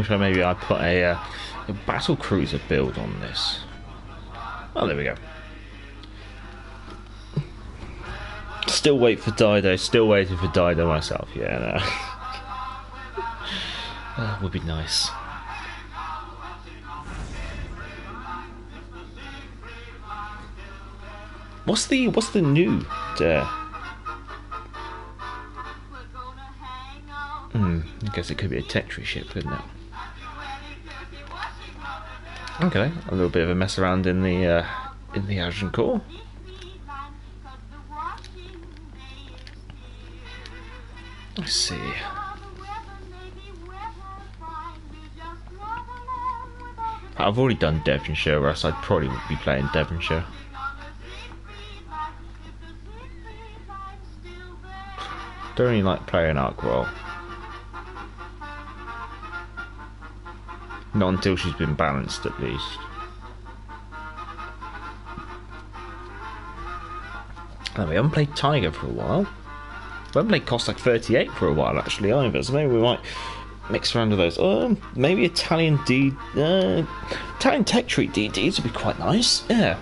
Wish I maybe I put a, uh, a battle cruiser build on this. Oh, there we go. Still wait for Dido. Still waiting for Dido myself. Yeah, no. that (laughs) would be nice. What's the what's the new uh, Hmm, I guess it could be a Tetris ship, couldn't it? Okay, a little bit of a mess around in the uh, in the Agincourt. Let's see. I've already done Devonshire, or else I'd probably be playing Devonshire. Don't really like playing Royal. Not until she's been balanced, at least. And we haven't played Tiger for a while. We haven't played Cossack 38 for a while, actually, either. So maybe we might mix around with those. Um, maybe Italian D. Uh, Italian Tech Tree DDs would be quite nice. Yeah.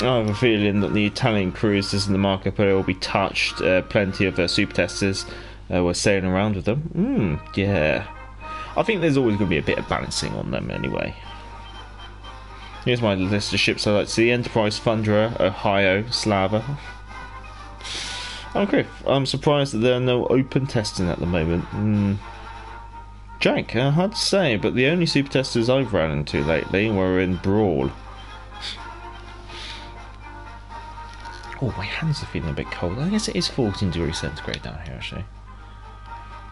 I have a feeling that the Italian cruisers in the Marco Polo will be touched. Uh, plenty of uh, super testers uh, were sailing around with them. Hmm, yeah. I think there's always going to be a bit of balancing on them anyway. Here's my list of ships I like to see Enterprise, Thunderer, Ohio, Slava. Okay, I'm surprised that there are no open testing at the moment. Mm. Jack, uh, hard to say, but the only super testers I've ran into lately were in Brawl. Oh, my hands are feeling a bit cold. I guess it is 14 degrees centigrade down here, actually.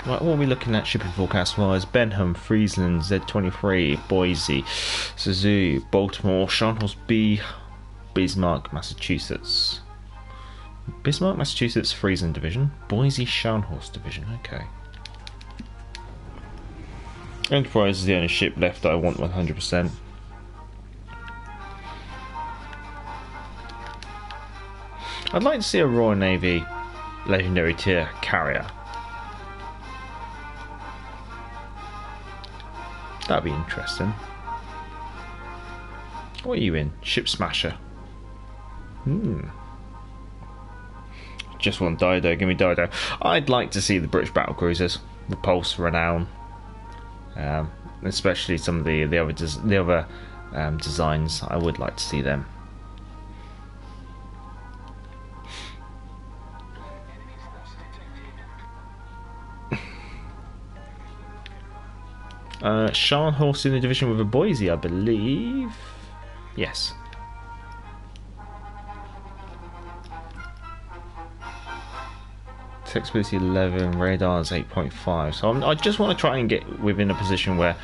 Right, what are we looking at shipping forecast wise? Benham, Friesland, Z23, Boise, Suzu, Baltimore, Scharnhorst B, Bismarck, Massachusetts. Bismarck, Massachusetts, Friesland Division. Boise, Scharnhorst Division, okay. Enterprise is the only ship left that I want 100%. I'd like to see a Royal Navy Legendary Tier carrier. That'd be interesting. What are you in? Ship Smasher. Hmm. just want Dido. Give me Dido. I'd like to see the British battle cruisers, the Pulse, Renown, um, especially some of the the other the other um, designs. I would like to see them. Uh, Scharnhorst in the division with a Boise, I believe. Yes. Flexibility 11, radar is 8.5. So I'm, i just want to try and get within a position where,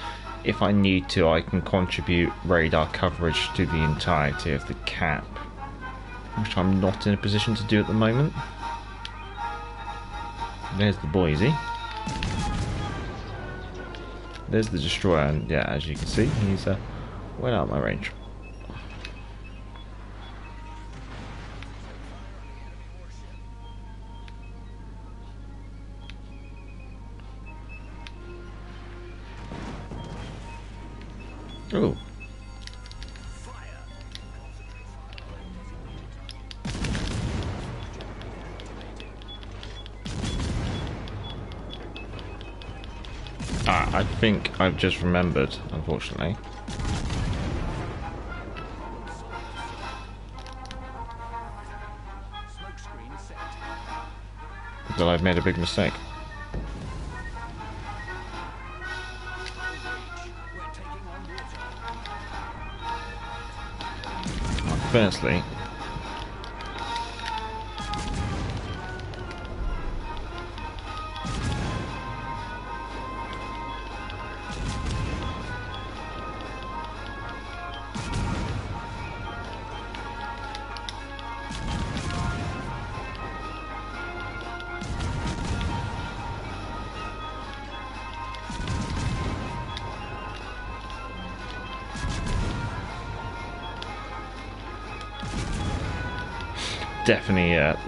if I need to, I can contribute radar coverage to the entirety of the cap, which I'm not in a position to do at the moment. There's the Boise. There's the destroyer, and yeah, as you can see, he's uh, well out of my range. Oh. I think I've just remembered, unfortunately. That I've made a big mistake. Firstly,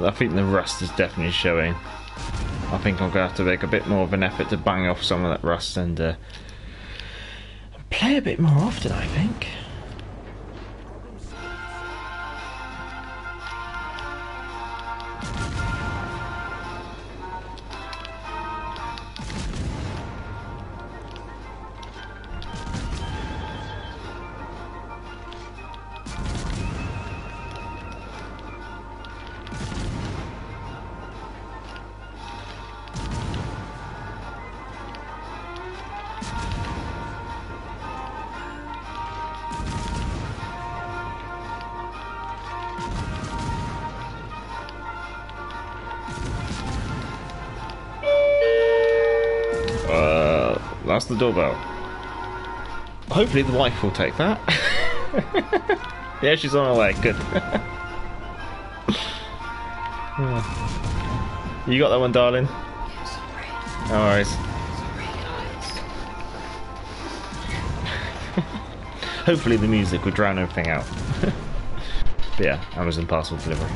I think the rust is definitely showing. I think I'm going to have to make a bit more of an effort to bang off some of that rust and uh, play a bit more often, I think. Doorbell. Hopefully the wife will take that. (laughs) yeah, she's on her way. Good. you got that one, darling? No worries. (laughs) Hopefully the music would drown everything out. (laughs) but yeah, Amazon parcel delivery.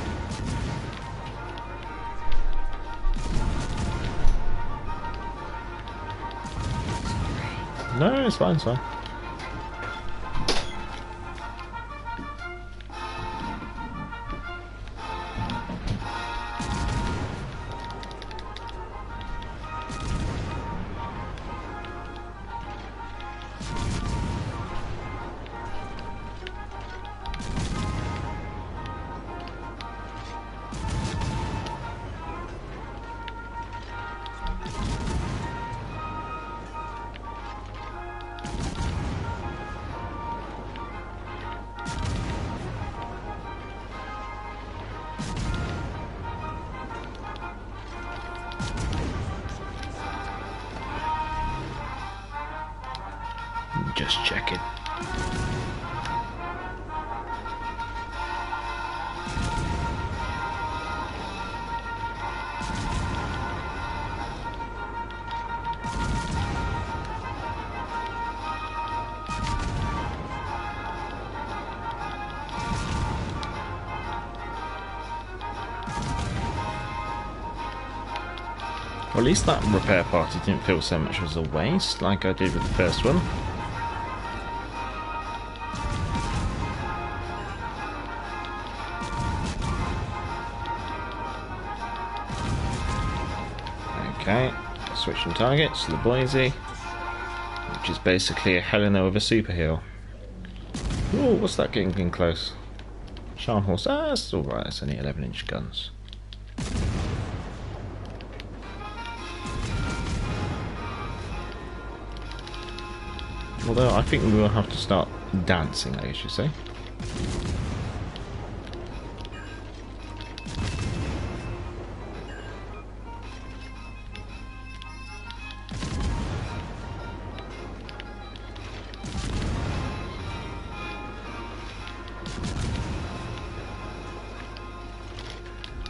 It's fine, it's fine. Least that repair party didn't feel so much as a waste like I did with the first one. Okay, switching targets to the Boise, which is basically a Helena with a super superheal. Oh, what's that getting in close? Scharnhorst, ah, that's alright, it's only 11 inch guns. Although I think we will have to start dancing, I guess you say.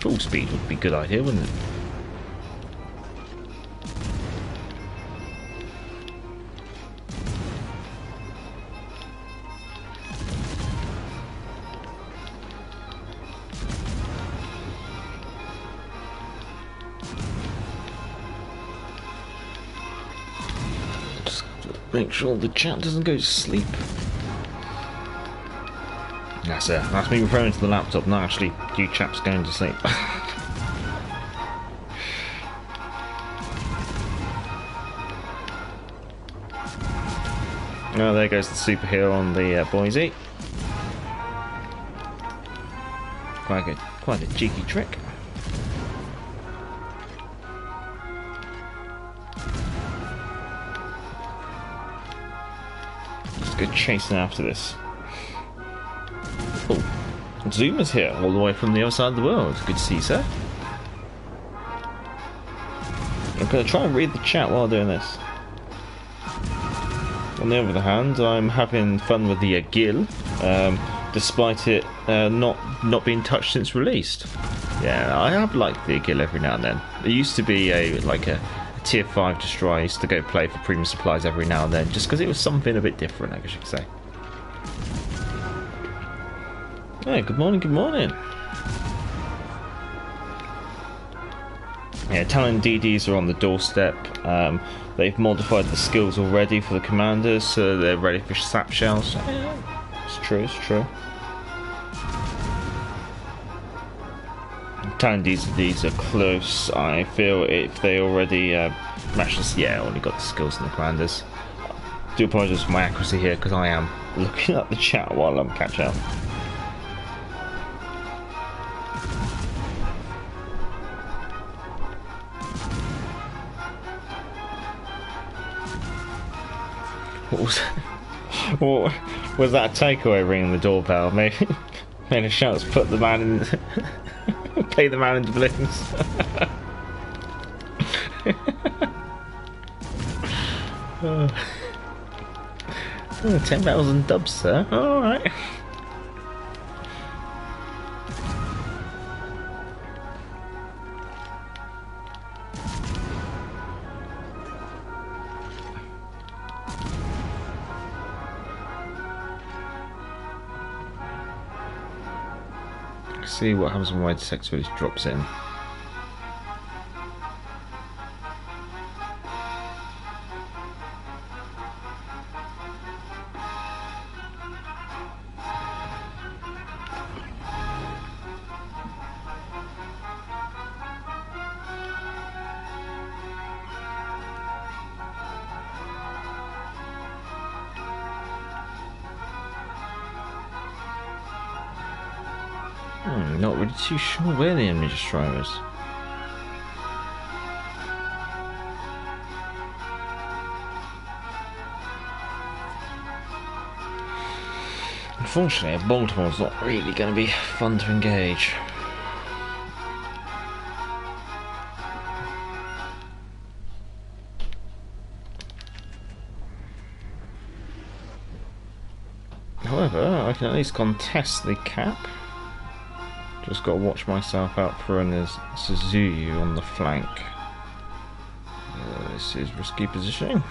Full speed would be a good idea, wouldn't it? Make sure the chat doesn't go to sleep. That's it. That's me referring to the laptop, not actually you chaps going to sleep. (laughs) Oh, there goes the superheal on the uh, Boise. Quite a, quite a cheeky trick. Chasing after this. Oh, Zuma's here, all the way from the other side of the world. Good to see you, sir. I'm going to try and read the chat while doing this. On the other hand, I'm having fun with the Aigle, um, despite it uh, not not being touched since released. Yeah, I have liked the Aigle every now and then. It used to be a like a tier 5 destroyer. I used to go play for premium supplies every now and then, just because it was something a bit different, I guess you could say. Hey, good morning, good morning. Yeah, Italian DDs are on the doorstep. Um, they've modified the skills already for the commanders, so they're ready for sap shells. Yeah, it's true, it's true. Italian DDs are close. I feel if they already uh, match this, yeah, only got the skills and the commanders. Do apologise for my accuracy here because I am looking at the chat while I'm catching up. What was, (laughs) what was that a takeaway ringing the doorbell? (laughs) Maybe, made a shout to put the man in, (laughs) pay the man into balloons. uh, (laughs) oh, 10,000 dubs, sir. Alright. See what happens when my sex village drops in. Sure where the enemy destroyer is. Unfortunately, Baltimore's not really going to be fun to engage. However, I can at least contest the cap. Just got to watch myself out for an Suzuya on the flank. Uh, this is risky positioning.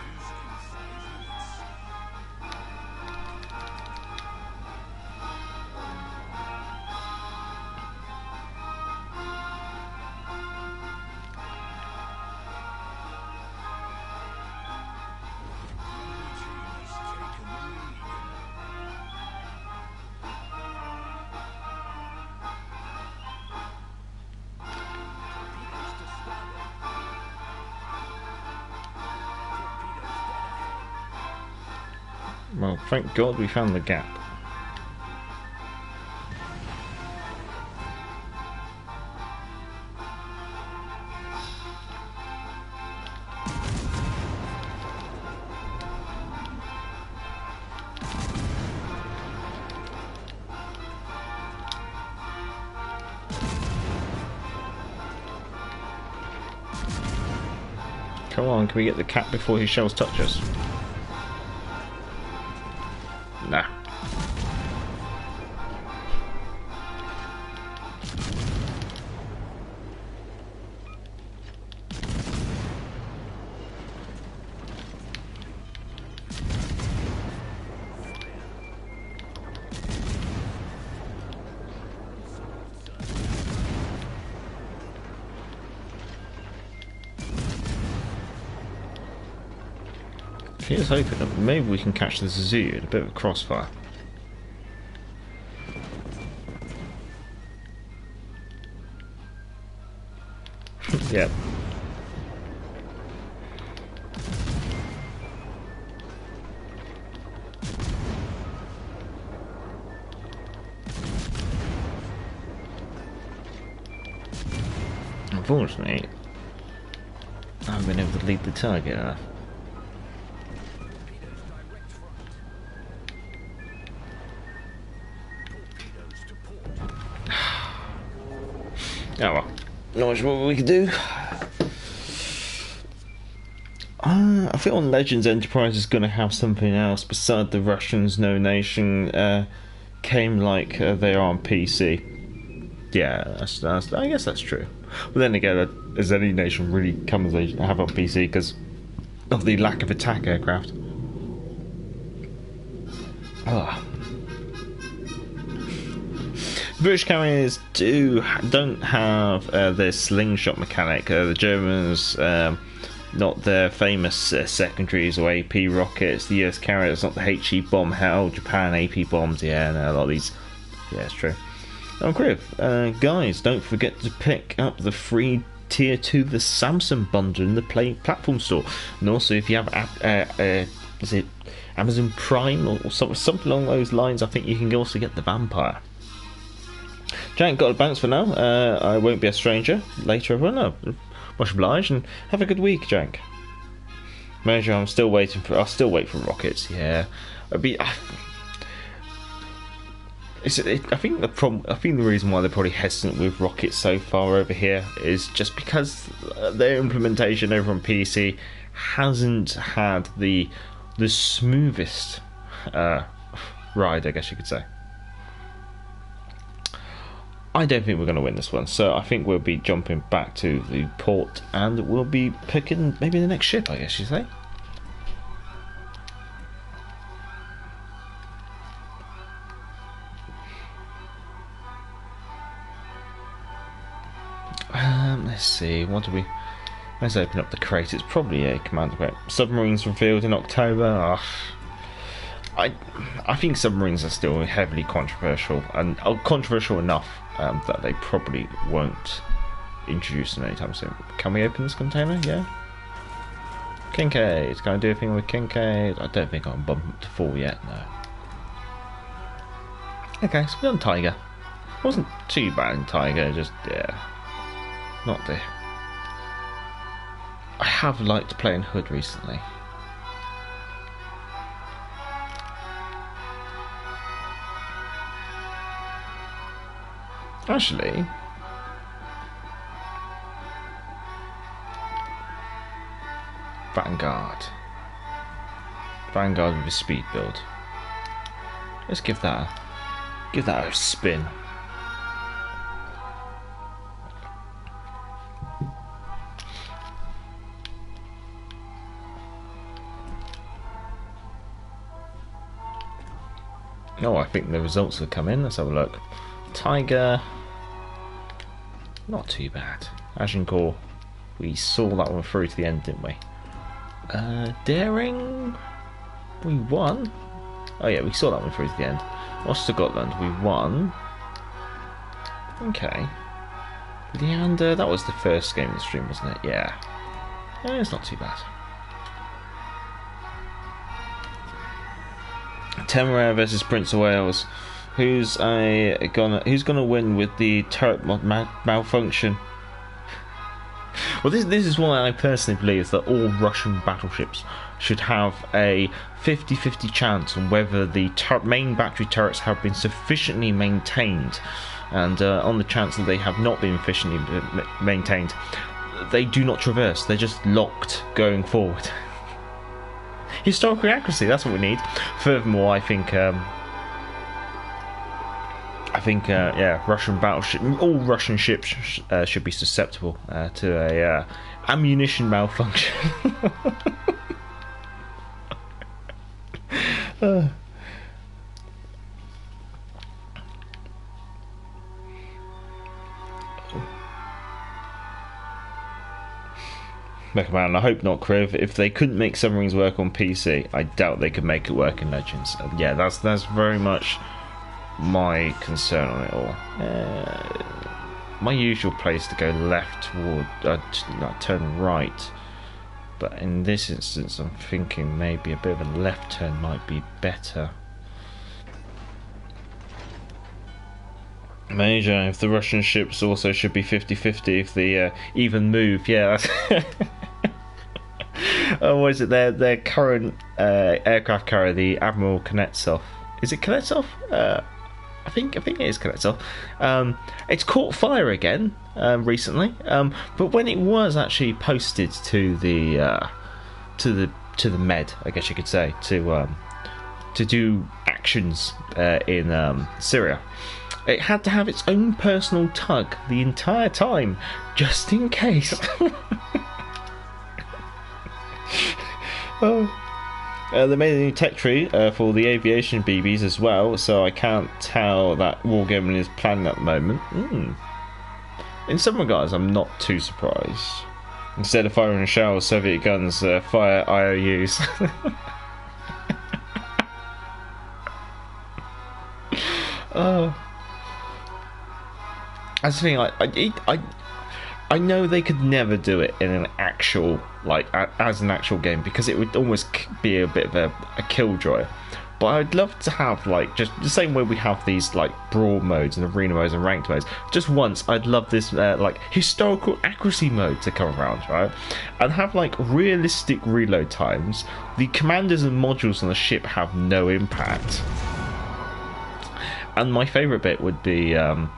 Thank God we found the gap. Come on, can we get the cat before his shells touch us? Maybe we can catch the Zoo in a bit of a crossfire. yep. Unfortunately, I haven't been able to lead the target enough. Much more we can do. Uh, I feel on Legends Enterprise is going to have something else beside the Russians. No nation uh, came like uh, they are on PC. Yeah, that's, that's, I guess that's true. But then again, does any nation really come as they have on PC because of the lack of attack aircraft? British carriers do don't have uh, their slingshot mechanic. Uh, the Germans, um, not their famous uh, secondaries or AP rockets. The US carriers, not the HE bomb. Hell, Japan AP bombs. Yeah, no, a lot of these. Yeah, it's true. Oh, crew, uh, guys, don't forget to pick up the free tier 2 the Samsung bundle in the play platform store and also if you have uh, uh, is it Amazon Prime or, or something, something along those lines I think you can also get the Vampire Jank got bounce for now. Uh, I won't be a stranger later. Everyone, no, much obliged, and have a good week, Jank. Major, I'm still waiting for. I'll still wait for rockets. Yeah, I'd be. I, it, I think the problem. I think the reason why they're probably hesitant with rockets so far over here is just because their implementation over on PC hasn't had the the smoothest uh, ride, I guess you could say. I don't think we're going to win this one, so I think we'll be jumping back to the port and we'll be picking maybe the next ship, I guess you say. Um, let's see, what do we. Let's open up the crate. It's probably a commander crate. Submarines revealed in October. Oh, I, I think submarines are still heavily controversial and oh, controversial enough um, that they probably won't introduce them anytime soon. Can we open this container? Yeah. Kincaid. Can I do a thing with Kincaid? I don't think I'm bumped to full yet. No. Okay, so we're on Tiger. It wasn't too bad in Tiger. Just yeah, not the. I have liked playing Hood recently. Actually, Vanguard. Vanguard with a speed build. Let's give that a, give that a spin. Oh, I think the results have come in. Let's have a look. Tiger, not too bad. Agincourt, we saw that one through to the end, didn't we? Uh, Daring, we won. Oh yeah, we saw that one through to the end. Gotland, we won. Okay. Leander, that was the first game of the stream, wasn't it? Yeah. yeah it's not too bad. Temeraire versus Prince of Wales. Who's a gonna Who's gonna win with the turret mal- malfunction? Well, this this is why I personally believe that all Russian battleships should have a 50-50 chance on whether the tur- main battery turrets have been sufficiently maintained, and uh, on the chance that they have not been efficiently maintained, they do not traverse. They're just locked going forward. (laughs) Historical accuracy. That's what we need. Furthermore, I think. Um, I think, uh, yeah, Russian battleship, all Russian ships sh- uh, should be susceptible uh, to a uh, ammunition malfunction. (laughs) Mega Man, I hope not, Kriv. If they couldn't make submarines work on PC, I doubt they could make it work in Legends. Yeah, that's that's very much my concern on it all. Uh, my usual place to go left toward, uh, turn right, but in this instance, I'm thinking maybe a bit of a left turn might be better. Major, if the Russian ships also should be 50 50 if the uh, even move, yeah. (laughs) oh, what is it? Their their current uh, aircraft carrier, the Admiral Kuznetsov. Is it Kuznetsov? Uh, I think I think it is Kuznetsov. Um, it's caught fire again um, recently, um, but when it was actually posted to the uh, to the to the Med, I guess you could say, to um, to do actions uh, in um, Syria. It had to have its own personal tug the entire time, just in case. (laughs) oh. Uh, they made a new tech tree uh, for the aviation BBs as well, so I can't tell that Wargaming is planning at the moment. Mm. In some regards, I'm not too surprised. Instead of firing shells, Soviet guns uh, fire IOUs. (laughs) oh. That's the thing. I, I, I, I know they could never do it in an actual, like, as an actual game because it would almost be a bit of a, a killjoy. But I'd love to have, like, just the same way we have these, like, brawl modes and arena modes and ranked modes. Just once, I'd love this, uh, like, historical accuracy mode to come around, right? And have, like, realistic reload times. The commanders and modules on the ship have no impact. And my favourite bit would be. Um,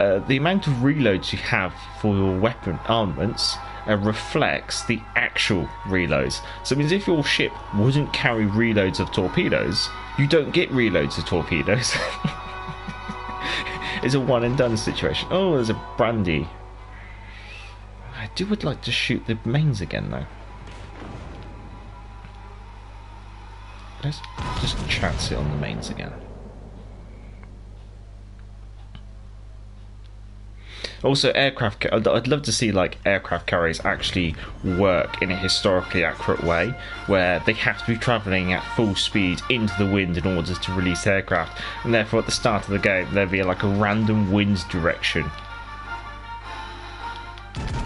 uh, the amount of reloads you have for your weapon armaments uh, reflects the actual reloads. So it means if your ship wouldn't carry reloads of torpedoes, you don't get reloads of torpedoes. (laughs) it's a one and done situation. Oh, there's a brandy. I do would like to shoot the mains again though. Let's just chance it on the mains again. Also, aircraft. I'd love to see like aircraft carriers actually work in a historically accurate way, where they have to be travelling at full speed into the wind in order to release aircraft, and therefore at the start of the game there'd be like a random wind direction.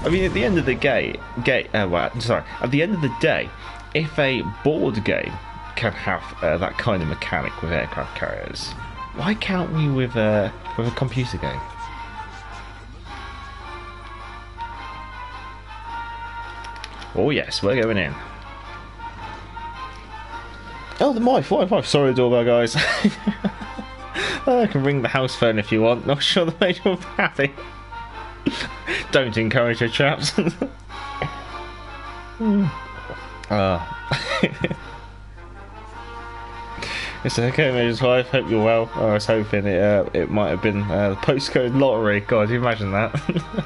I mean, at the end of the game, game uh, well, sorry, at the end of the day, if a board game can have uh, that kind of mechanic with aircraft carriers, why can't we with a with a computer game? Oh yes, we're going in. Oh, the mic, five, five. Sorry, doorbell, guys. (laughs) I can ring the house phone if you want. Not sure the lady will be happy. (laughs) Don't encourage her, chaps. (laughs) Ah. It's okay, Major's wife. Hope you're well. I was hoping it uh, it might have been uh, the postcode lottery. God, you imagine that?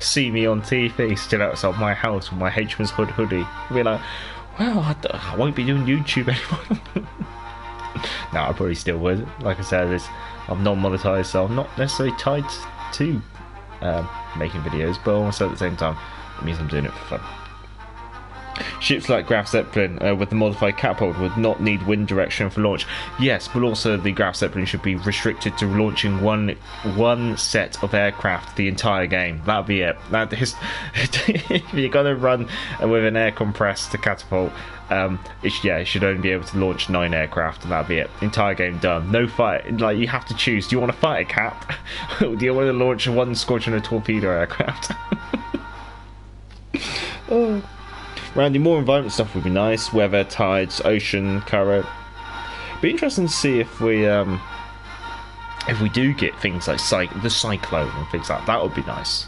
See me on TV, still outside my house with my Henchman's Hood hoodie. Be like, well, I, I won't be doing YouTube (laughs) anymore. no, I probably still would. Like I said, I'm non-monetized, so I'm not necessarily tied to um, making videos, but also at the same time, it means I'm doing it for fun. Ships like Graf Zeppelin uh, with the modified catapult would not need wind direction for launch. Yes, but also the Graf Zeppelin should be restricted to launching one one set of aircraft the entire game. That'd be it. That is, (laughs) if you're gonna run with an air compressed catapult, um, it, yeah, it should only be able to launch nine aircraft, and that'd be it. Entire game done. No fight. Like you have to choose. Do you want to fight a cap? (laughs) do you want to launch one squadron of torpedo aircraft? (laughs) oh. Randy, more environment stuff would be nice. Weather, tides, ocean, current. Be interesting to see if we um, if we do get things like cy- the cyclone and things like that. That would be nice.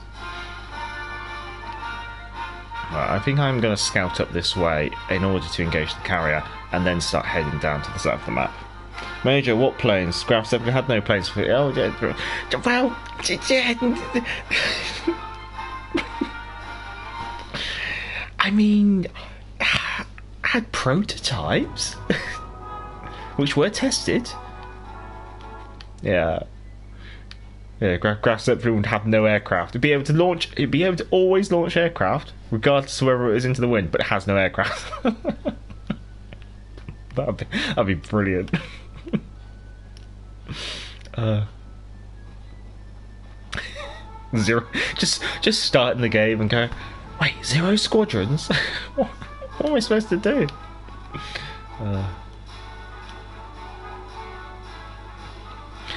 Right, I think I'm going to scout up this way in order to engage the carrier and then start heading down to the south of the map. Major, what planes? Graf Zeppelin had no planes for. Oh, yeah. Well, (laughs) I mean, had prototypes, (laughs) which were tested. Yeah. Yeah, Graf Zeppelin would have no aircraft. It'd be able to launch. It'd be able to always launch aircraft, regardless of whether it was into the wind, but it has no aircraft. (laughs) that'd be that'd be brilliant. (laughs) uh, zero. Just just starting the game and. Wait, zero squadrons? (laughs) what, what am I supposed to do? Uh.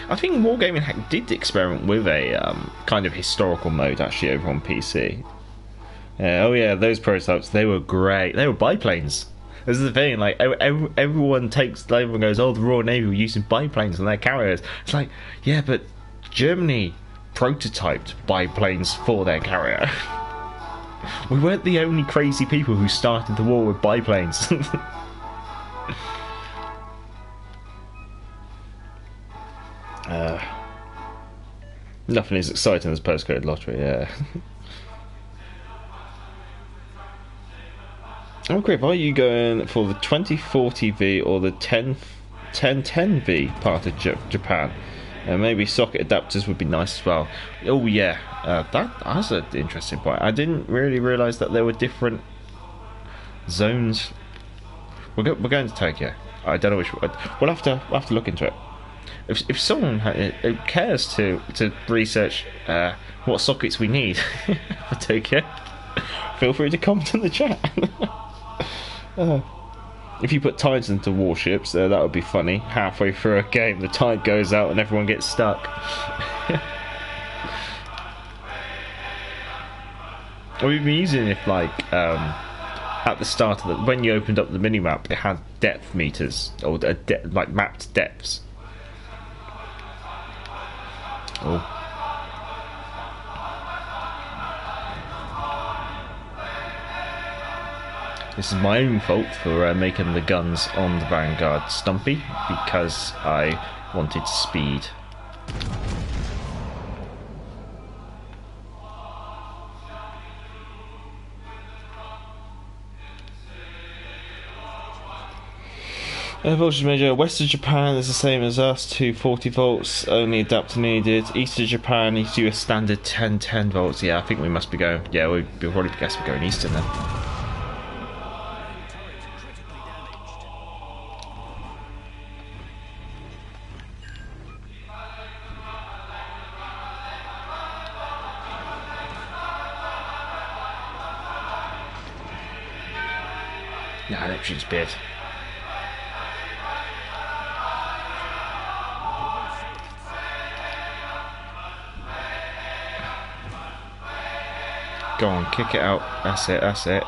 I think Wargaming Hack did experiment with a um, kind of historical mode actually over on PC. Uh, oh yeah, those prototypes they were great. They were biplanes. This is the thing, like every, everyone takes, everyone goes, "Oh, the Royal Navy were using biplanes on their carriers." It's like, yeah, but Germany prototyped biplanes for their carrier. (laughs) we weren't the only crazy people who started the war with biplanes. (laughs) Uh, nothing is exciting as postcode lottery, yeah. (laughs) oh, great. Are you going for the 2040V or the 10, 1010V part of J- Japan? Uh, maybe socket adapters would be nice as well. Oh, yeah. Uh, that, that's an interesting point. I didn't really realise that there were different zones. We're, go- we're going to Tokyo. I don't know which. We'll have to we'll have to look into it if, if someone cares to to research uh, what sockets we need (laughs) for Tokyo, (laughs) feel free to comment in the chat. (laughs) uh, if you put tides into warships, uh, that would be funny. Halfway through a game, the tide goes out and everyone gets stuck. (laughs) Or we'd be using if like um, at the start of the when you opened up the mini map, it had depth meters or de- like mapped depths Oh. This is my own fault for uh, making the guns on the Vanguard stumpy because I wanted speed. Uh, voltage measure. Western Japan is the same as us, 240 volts, only adapter needed. Eastern Japan needs to do a standard 1010 volts. Yeah, I think we must be going. Yeah, we, we probably guess we're going Eastern then. Nah, electric's bit. Go on, kick it out. That's it, that's it.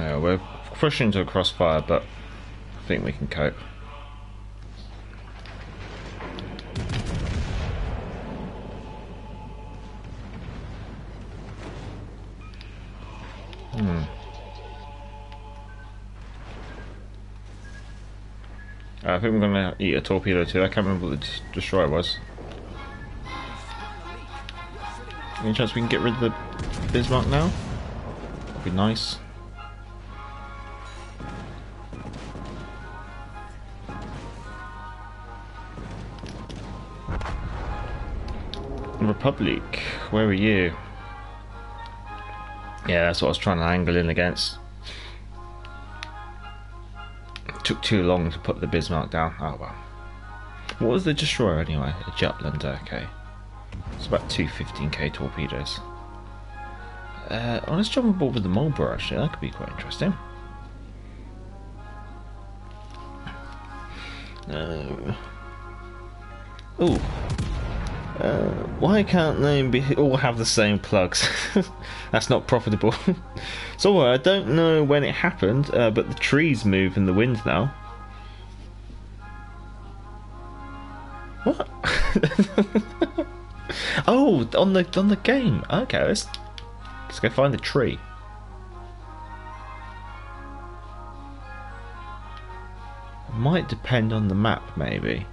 Yeah, we're pushing into a crossfire, but I think we can cope. Hmm. I think we're gonna eat a torpedo too. I can't remember what the destroyer was. Any chance we can get rid of the Bismarck now? That'd be nice. Republic, where are you? Yeah, that's what I was trying to angle in against. took too long to put the Bismarck down. Oh well. What was the destroyer anyway? A Jutlander, okay. It's about two 15k torpedoes. Uh, oh, let's jump on board with the Marlborough actually, that could be quite interesting. Uh, ooh. Uh, why can't they be all have the same plugs? (laughs) That's not profitable. (laughs) so I don't know when it happened, uh, but the trees move in the wind now. What? (laughs) oh, on the on the game. Okay, let's let's go find the tree. Might depend on the map, maybe.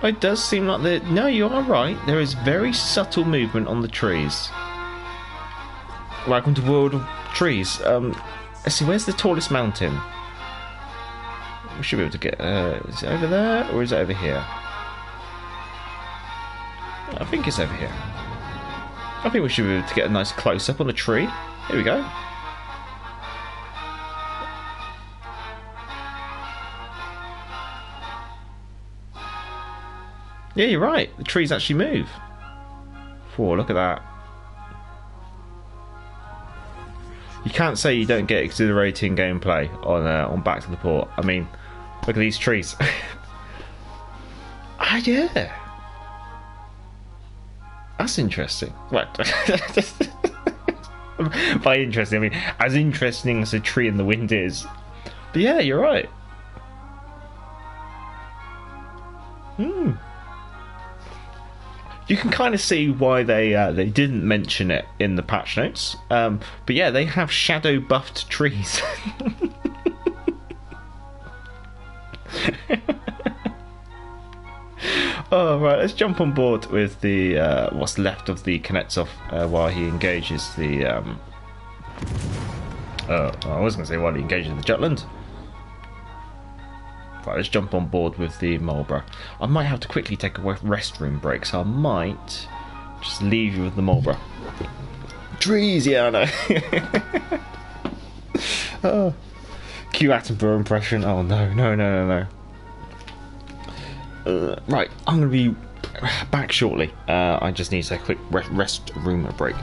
It does seem like the. No, you are right. There is very subtle movement on the trees. Welcome to World of Trees. Um, let's see. Where's the tallest mountain? We should be able to get. Uh, is it over there or is it over here? I think it's over here. I think we should be able to get a nice close up on a tree. Here we go. Yeah, you're right. The trees actually move. Whoa, look at that. You can't say you don't get exhilarating gameplay on uh, on Back to the Port. I mean, look at these trees. (laughs) ah, yeah. That's interesting. What? (laughs) By interesting, I mean as interesting as a tree in the wind is. But yeah, you're right. Hmm you can kind of see why they uh, they didn't mention it in the patch notes. Um, but yeah, they have shadow buffed trees. (laughs) oh right, let's jump on board with the uh, what's left of the Kuznetsov uh, while he engages the. Um, uh, I was going to say while he engages the Jutland. Let's jump on board with the Marlborough. I might have to quickly take a restroom break, so I might just leave you with the Marlborough. Trees, yeah, I know. oh. Q Attenborough impression. Oh no, no, no, no, no. Uh, right, I'm going to be back shortly. Uh, I just need to take a quick rest room break.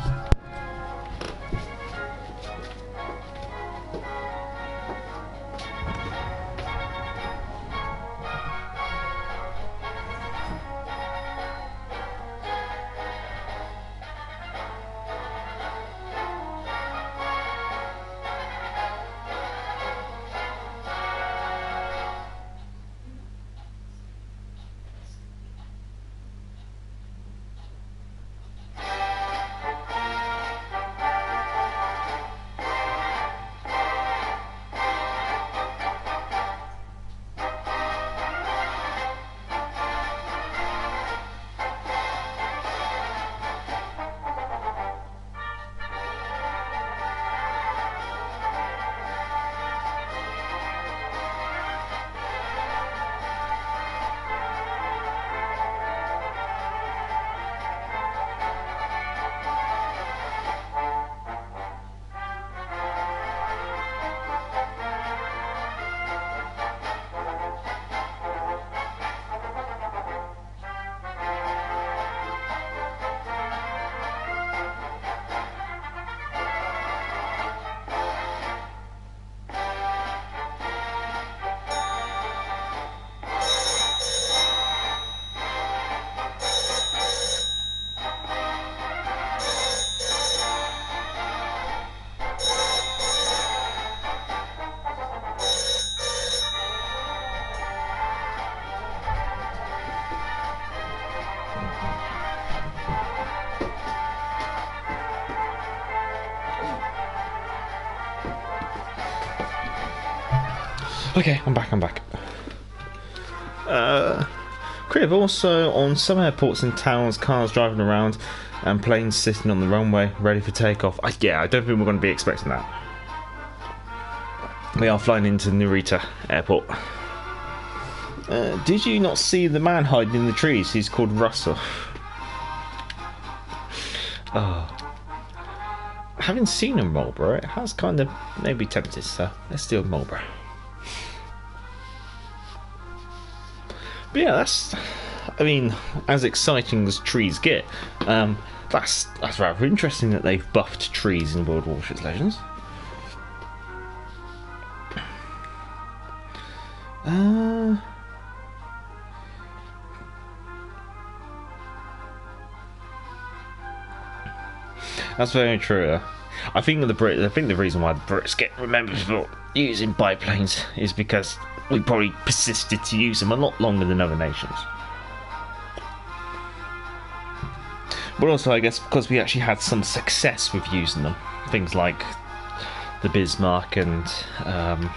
Okay, I'm back, I'm back. Uh, Crib also on some airports and towns, cars driving around and planes sitting on the runway ready for takeoff. I, yeah, I don't think we're going to be expecting that. We are flying into Narita Airport. Uh, did you not see the man hiding in the trees? He's called Russell. (sighs) oh. Having seen a Marlborough, it has kind of maybe tempted, so let's do a Marlborough. But yeah, that's. I mean, as exciting as trees get, um, that's that's rather interesting that they've buffed trees in World Warships Legends. Uh, that's very true. I think the Brit. I think the reason why the Brits get remembered for using biplanes is because we probably persisted to use them a lot longer than other nations. But also, I guess because we actually had some success with using them, things like the Bismarck and um,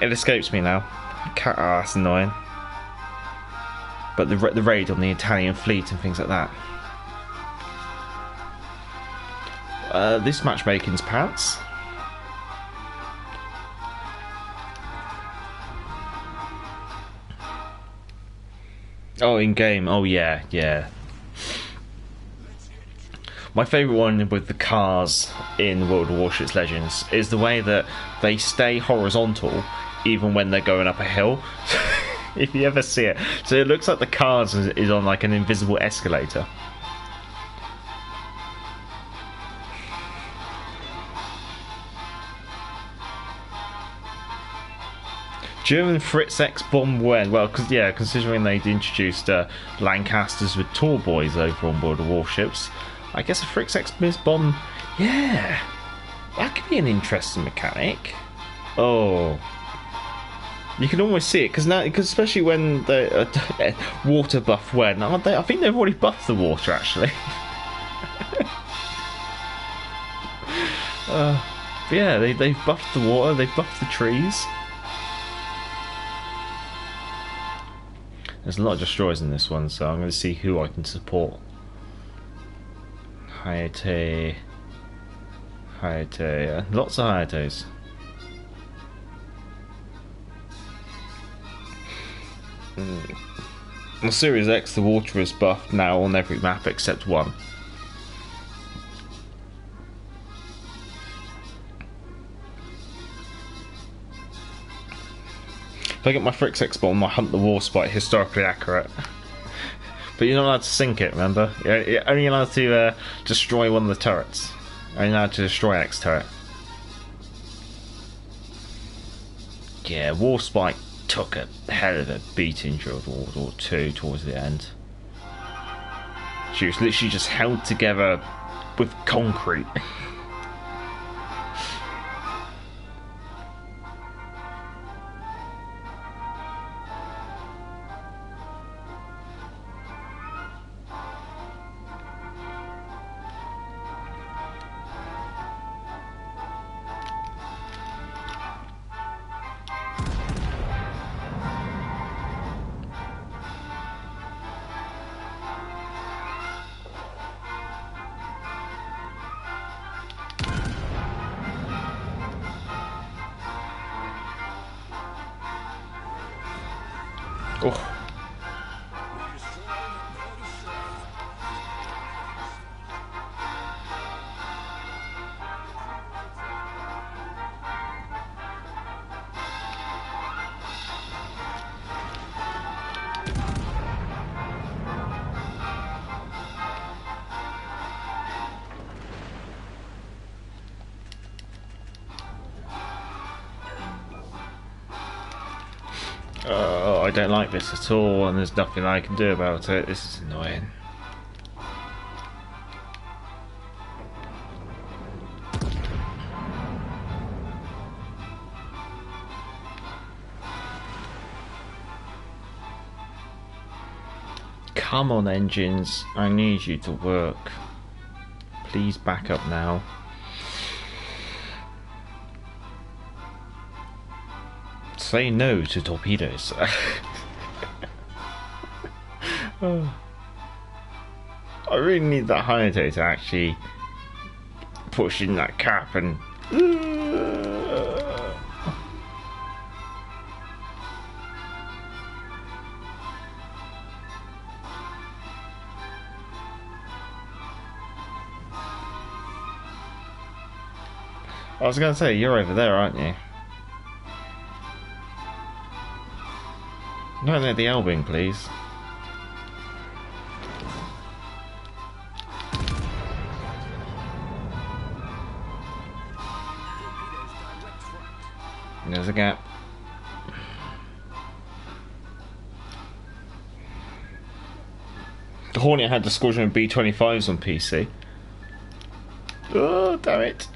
it escapes me now. Cat, that's annoying. But the the raid on the Italian fleet and things like that. Uh, this matchmaking's pants. Oh, in game. Oh, yeah, yeah. My favourite one with the cars in World of Warships Legends is the way that they stay horizontal even when they're going up a hill. (laughs) if you ever see it. So it looks like the cars is on like an invisible escalator. German Fritz X bomb when? Well, cause, yeah, considering they'd introduced uh, Lancasters with Tallboys over on board the warships, I guess a Fritz X miss bomb, yeah, that could be an interesting mechanic. Oh, you can almost see it because now, because especially when the uh, (laughs) water buff when aren't they? I think they've already buffed the water actually. (laughs) uh, yeah, they they've buffed the water, they've buffed the trees. There's a lot of destroyers in this one, so I'm going to see who I can support. Hayate. Hayate. Yeah. Lots of Hayates. Mm. On Series X, the water is buffed now on every map except one. If I get my Fritz X bomb, I hunt the Warspite historically accurate. but you're not allowed to sink it, remember? You're only allowed to uh, destroy one of the turrets. Only allowed to destroy X turret. Yeah, Warspite took a hell of a beating during World War Two towards the end. She was literally just held together with concrete. (laughs) like this at all, and there's nothing I can do about it. This is annoying. Come on, engines. I need you to work. Please back up now. say no to torpedoes. (laughs) I really need that Hayato to actually push in that cap and. I was going to say, you're over there, aren't you? No, no, the Elbing, please. Gap. The Hornet had the Squadron B-25s on PC. Oh, damn it.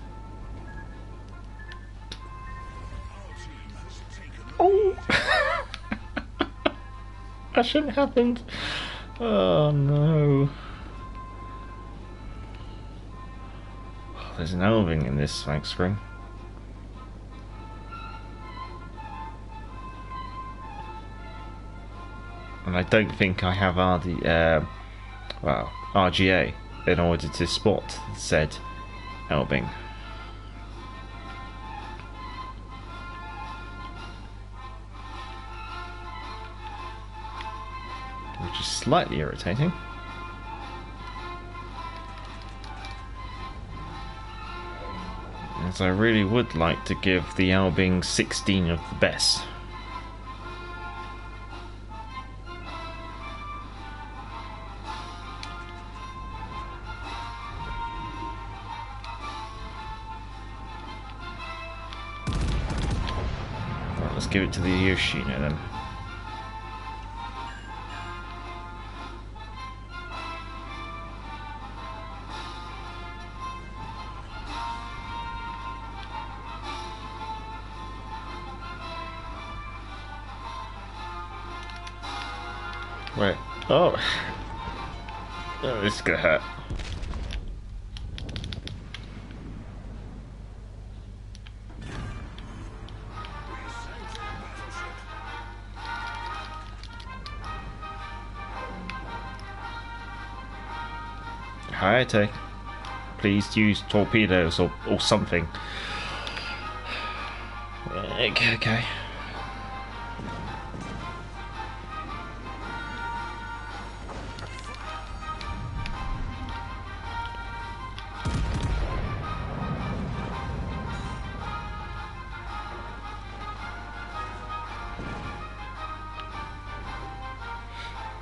Oh! (laughs) that shouldn't have happened. Oh no. Oh, there's an Elbing in this flank screen. And I don't think I have RD, uh, well, RGA in order to spot said Elbing. Which is slightly irritating. As I really would like to give the Elbing 16 of the best. Give it to the Yoshino then. Wait. Oh. (laughs) oh this is gonna hurt. Please use torpedoes or, or something. Uh, okay, okay.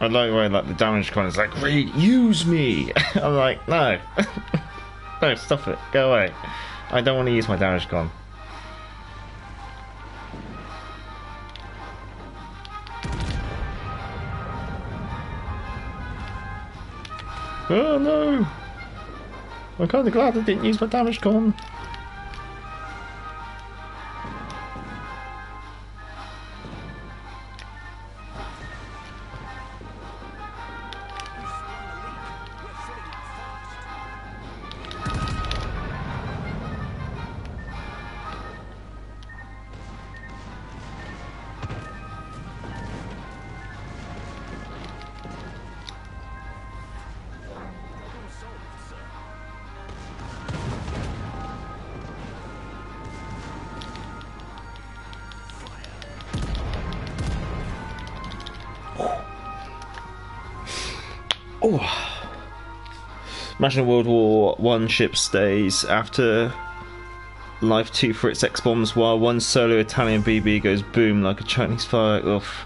I like the way like the damage con is like, Reed, use me. (laughs) I'm like, no, (laughs) no, stop it, go away. I don't want to use my damage con. Oh no! I'm kind of glad I didn't use my damage con. Imagine World War One ship stays after Life 2 for its X bombs while one solo Italian BB goes boom like a Chinese fire. Oof.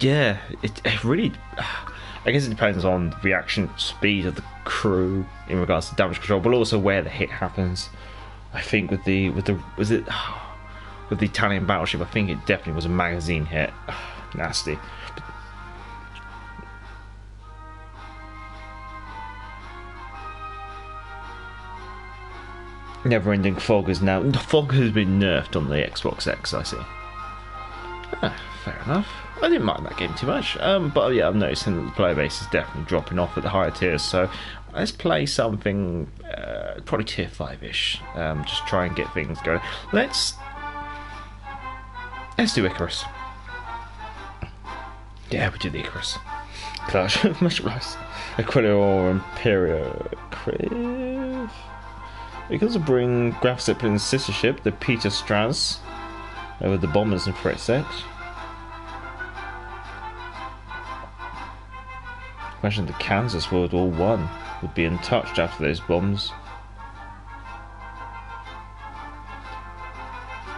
Yeah, it, it really. (sighs) I guess it depends on the reaction speed of the crew in regards to damage control, but also where the hit happens. I think with the with the was it (sighs) with the Italian battleship, I think it definitely was a magazine hit. (sighs) Nasty. Never Ending Fog is now. The fog has been nerfed on the Xbox X, I see. Ah, fair enough. I didn't mind that game too much. Um, but yeah, I'm noticing that the player base is definitely dropping off at the higher tiers. So let's play something uh, probably tier 5 ish. Um, just try and get things going. Let's. Let's do Icarus. Yeah, we do the Icarus. Clash of Metropolis. Aquila or Imperio. Crave. Because of bring Graf Zeppelin's sister ship, the Peter Strasser, over the bombers in threat set. Imagine the Kansas World War One would be untouched after those bombs.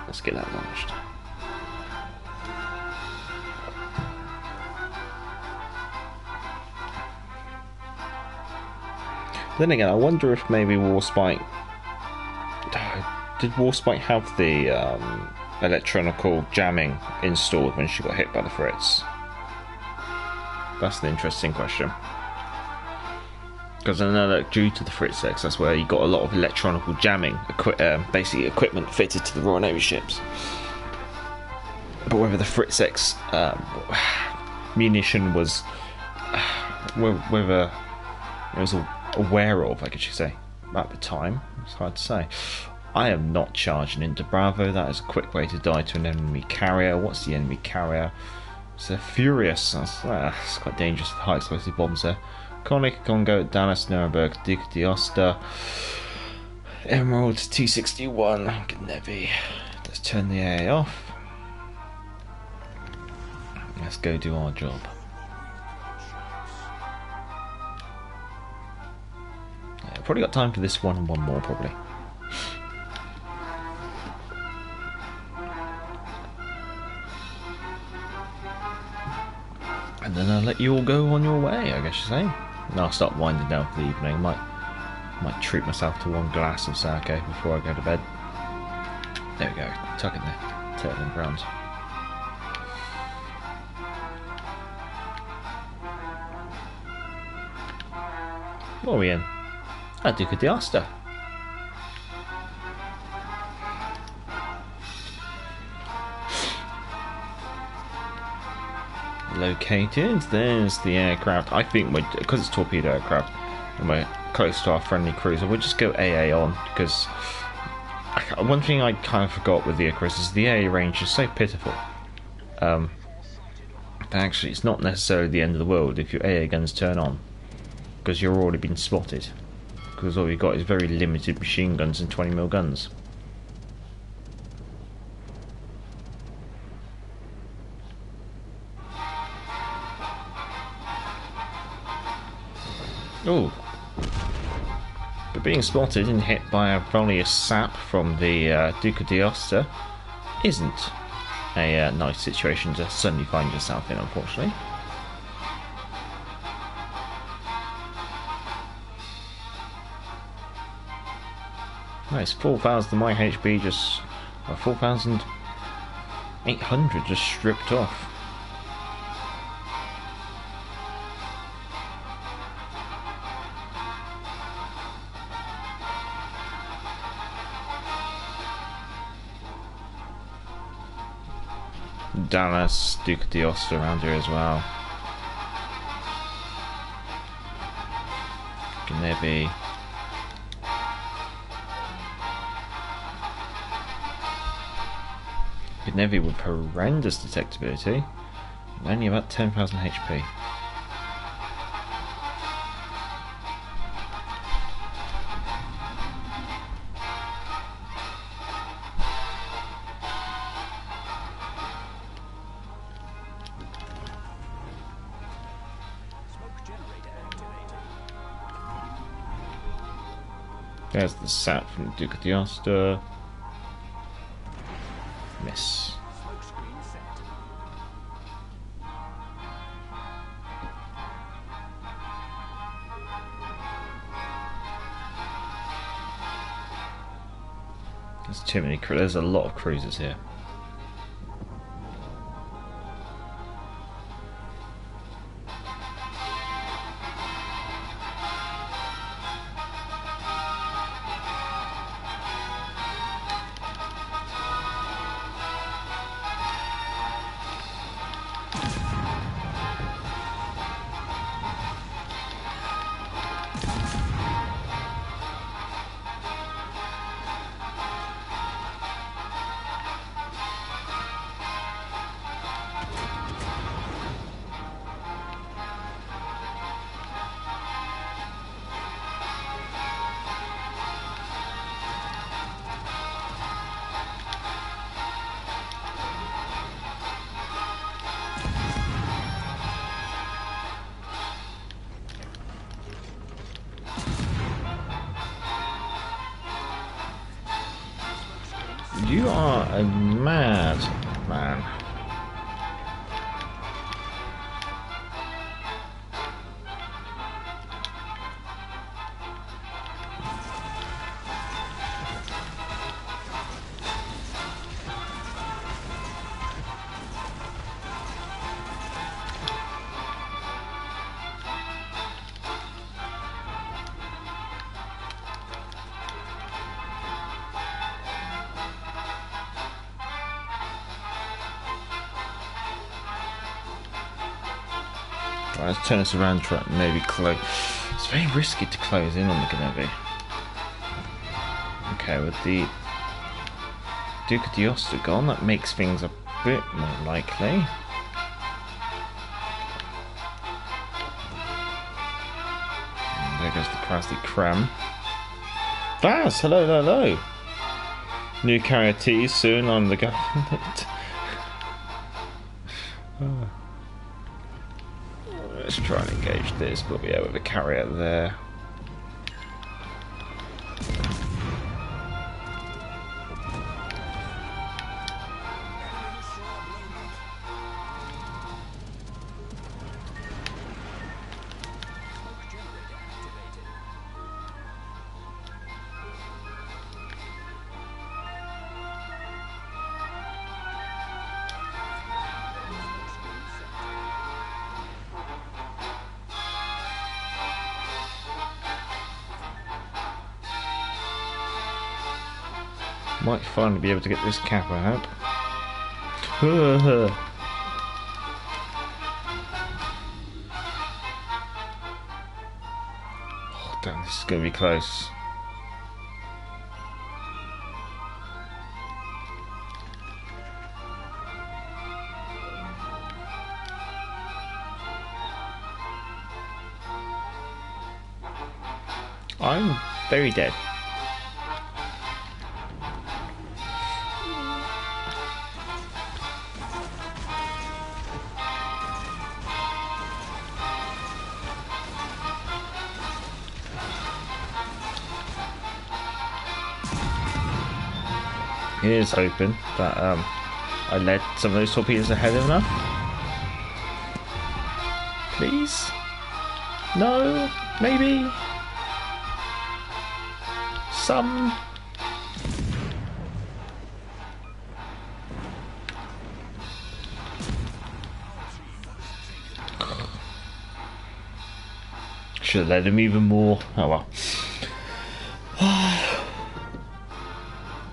Let's get that launched. Then again, I wonder if maybe Warspite. (sighs) Did Warspite have the um, electronical jamming installed when she got hit by the Fritz? That's an interesting question. Because I know that due to the Fritz X, that's where you got a lot of electronical jamming, equi- uh, basically equipment fitted to the Royal Navy ships. But whether the Fritz X um, (sighs) munition was, (sighs) whether it was aware of, I guess you say, at the time, it's hard to say. I am not charging into Bravo. That is a quick way to die to an enemy carrier. What's the enemy carrier? It's a Furious. That's, uh, that's quite dangerous. High explosive bombs there. Konik, Kongo, Dallas, Nuremberg, Duke D'Aosta, Emerald, T61, Gnevi. Let's turn the AA off. Let's go do our job. Yeah, probably got time for this one and one more, probably. And then I'll let you all go on your way, I guess you say. And I'll start winding down for the evening. Might, might treat myself to one glass of sake before I go to bed. There we go. Tuck in there. Turtle and browns. What are we in? A Duke of D'Aosta. Located. There's the aircraft. I think we're because it's torpedo aircraft and we're close to our friendly cruiser. We'll just go AA on because I, one thing I kind of forgot with the Icarus is the AA range is so pitiful. Um, actually, it's not necessarily the end of the world if your AA guns turn on because you're already been spotted. Because all we've got is very limited machine guns and 20mm guns. Oh. But being spotted and hit by a volley of sap from the uh, of D'Aosta isn't a uh, nice situation to suddenly find yourself in, unfortunately. Nice, 4,000 my HP just. Uh, 4,800 just stripped off. Dallas, Duke of D'Aosta around here as well. Gnevi. Gnevi with horrendous detectability. and Only about 10,000 HP. There's the sap from Duke of D'Aosta. Miss. There's too many. There's a lot of cruisers here. Turn this around, try maybe close. It's very risky to close in on the Gnebbi. Okay, with the Duke of D'Aosta gone, that makes things a bit more likely. And there goes the Krasny Krym. Baz, hello, hello. hello. New carrier T soon on the government. Let's try and engage this, but yeah, with a carrier there. Be able to get this cap out. (laughs) oh, damn, this is going to be close. I'm very dead. Here's hoping that um, I led some of those torpedoes ahead of enough. Please? No? Maybe? Some? Should have led him even more. Oh well.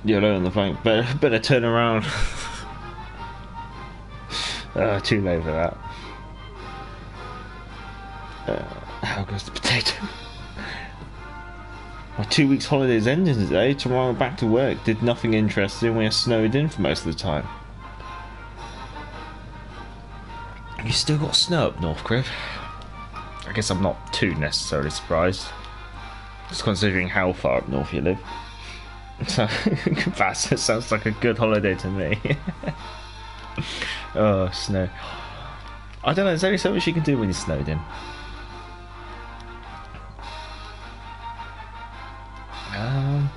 You're alone on the flank. Better, better turn around. uh, (laughs) too late for that. Uh, how goes the potato? My two weeks holidays ending today. Tomorrow back to work. Did nothing interesting. We are snowed in for most of the time. You still got snow up north, Criv? I guess I'm not too necessarily surprised. Just considering how far up north you live. So, (laughs) that sounds like a good holiday to me. (laughs) oh, snow. I don't know, there's only so much you can do when you're snowed in. Um,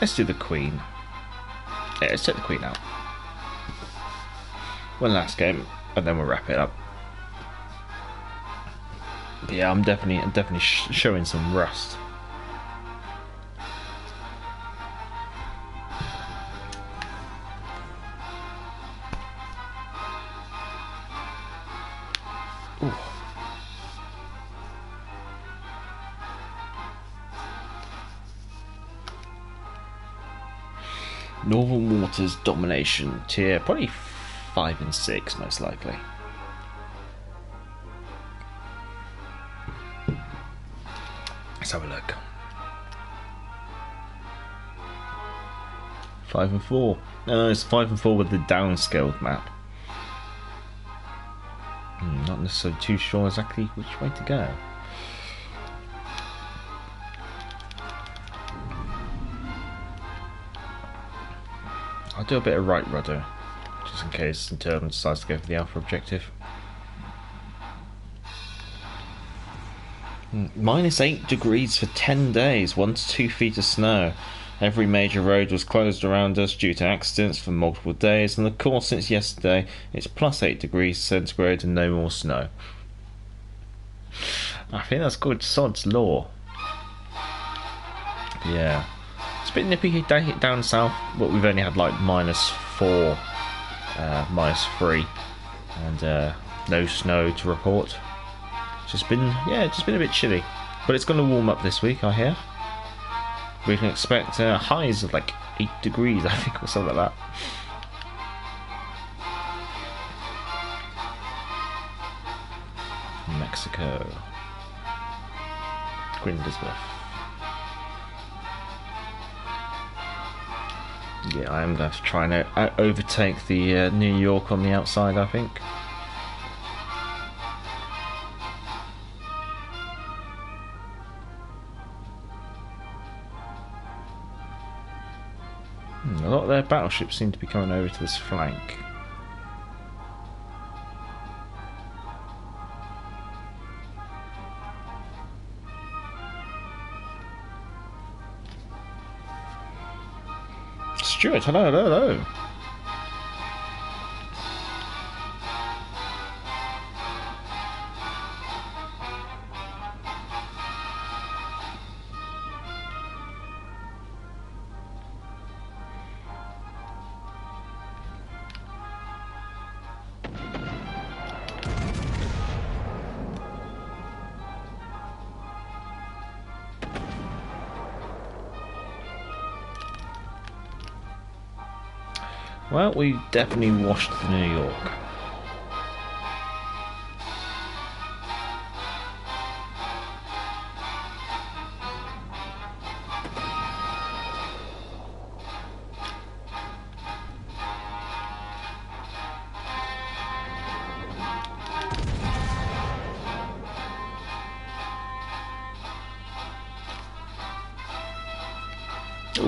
let's do the Queen. Yeah, let's take the Queen out. One last game, and then we'll wrap it up. But yeah, I'm definitely, I'm definitely sh showing some rust. Domination tier, probably five and six, most likely. Let's have a look. Five and four. No, it's five and four with the downscaled map. Hmm, not necessarily too sure exactly which way to go. Do a bit of right rudder, just in case Internal decides to go for the alpha objective. Hmm, minus 8 degrees for 10 days, 1 to 2 feet of snow. Every major road was closed around us due to accidents for multiple days, and of course, since yesterday, it's plus 8 degrees centigrade and no more snow. I think that's called Sod's Law. Yeah. A bit nippy down south, but we've only had like minus 4, uh, minus 3, and uh, no snow to report. It's just been, yeah, just been a bit chilly. But it's going to warm up this week, I hear. We can expect uh, highs of like 8 degrees, (laughs) I think, or something like that. Mexico. Queen Yeah, I am going to try and uh, overtake the uh, New York on the outside, I think. A lot of their battleships seem to be coming over to this flank. Stuart, hello, hello, hello. Well, we definitely washed the New York.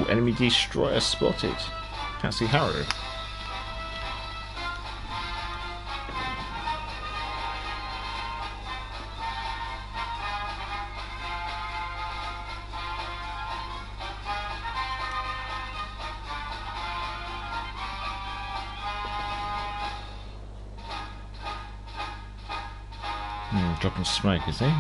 Enemy destroyer spotted. Can't see Harrow. Dropping smoke, is he?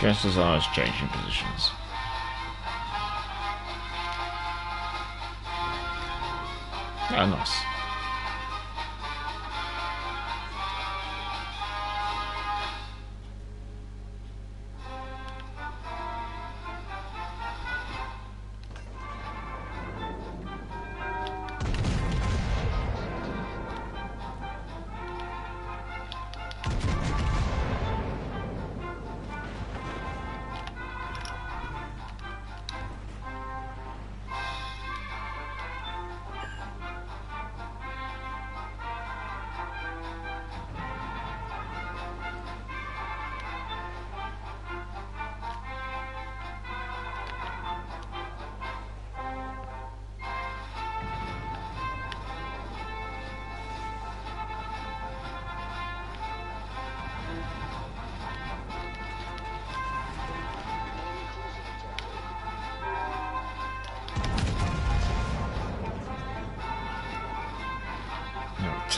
Just as I was changing positions. Oh, nice.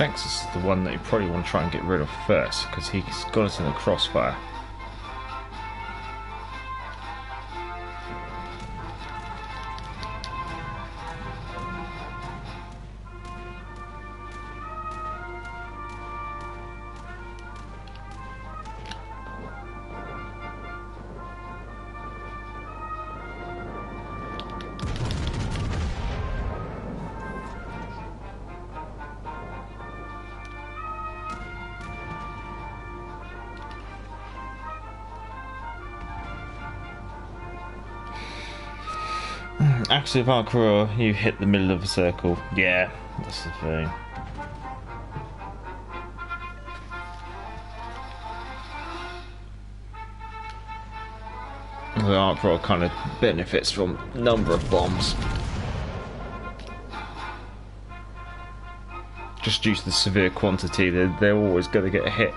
Texas is the one that you probably want to try and get rid of first because he's got us in the crossfire. (sighs) Actually, Valkyrie, you hit the middle of the circle. Yeah, that's the thing. The Royal kind of benefits from number of bombs. Just due to the severe quantity, they're, they're always going to get a hit.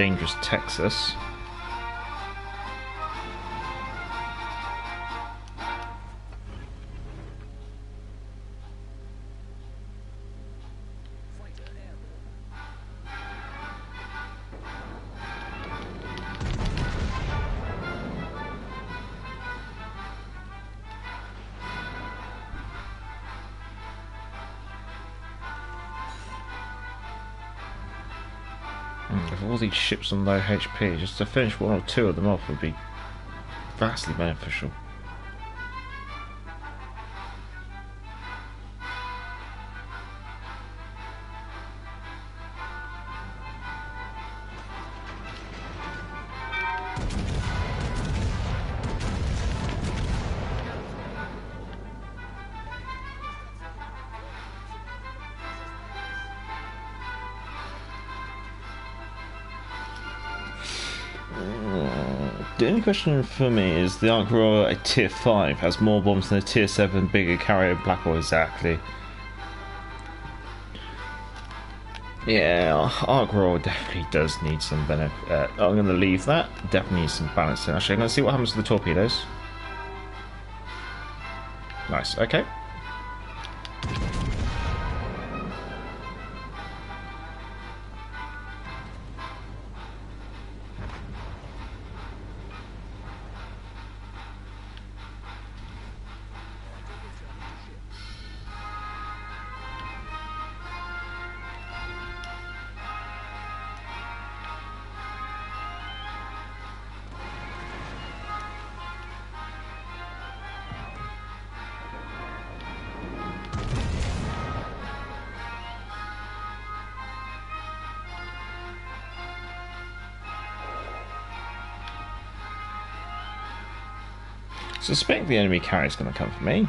Dangerous Texas. All ships on low HP, just to finish one or two of them off would be vastly beneficial. Question for me is the Ark Royal at tier 5 has more bombs than a tier 7 bigger carrier Black Hole exactly. Yeah, Ark Royal definitely does need some benefit. Uh, I'm going to leave that. Definitely needs some balancing. Actually, I'm going to see what happens to the torpedoes. Nice, okay. Suspect the enemy carrier's going to come for me.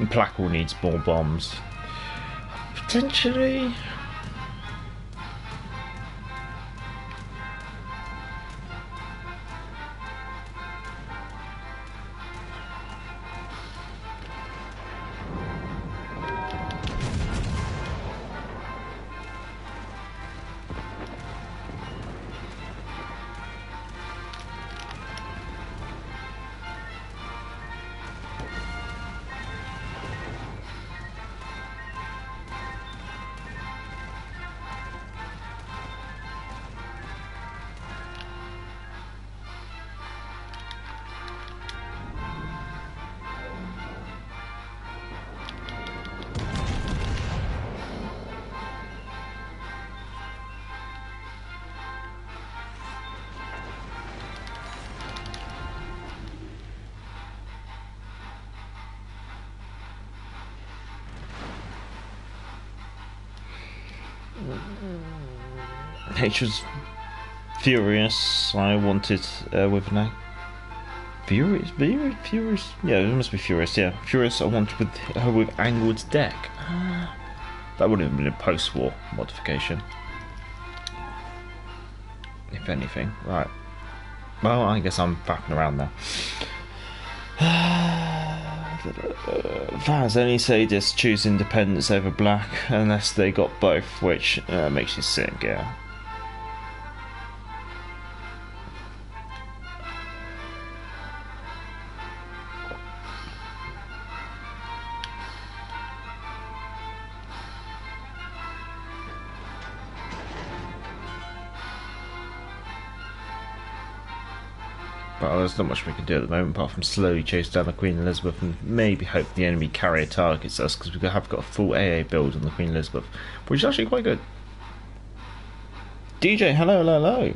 And Plackle needs more bombs. Potentially. (laughs) H was furious. I wanted uh, with an furious, furious, furious. Yeah, it must be furious. Yeah, furious. I wanted with her with angled deck. Ah, that would have been a post-war modification, if anything. Right. Well, I guess I'm faffing around now. Fans only say just choose independence over black unless they got both, which uh, makes you sick, yeah. There's not much we can do at the moment apart from slowly chase down the Queen Elizabeth and maybe hope the enemy carrier targets us because we have got a full AA build on the Queen Elizabeth, which is actually quite good. DJ, hello, hello, hello.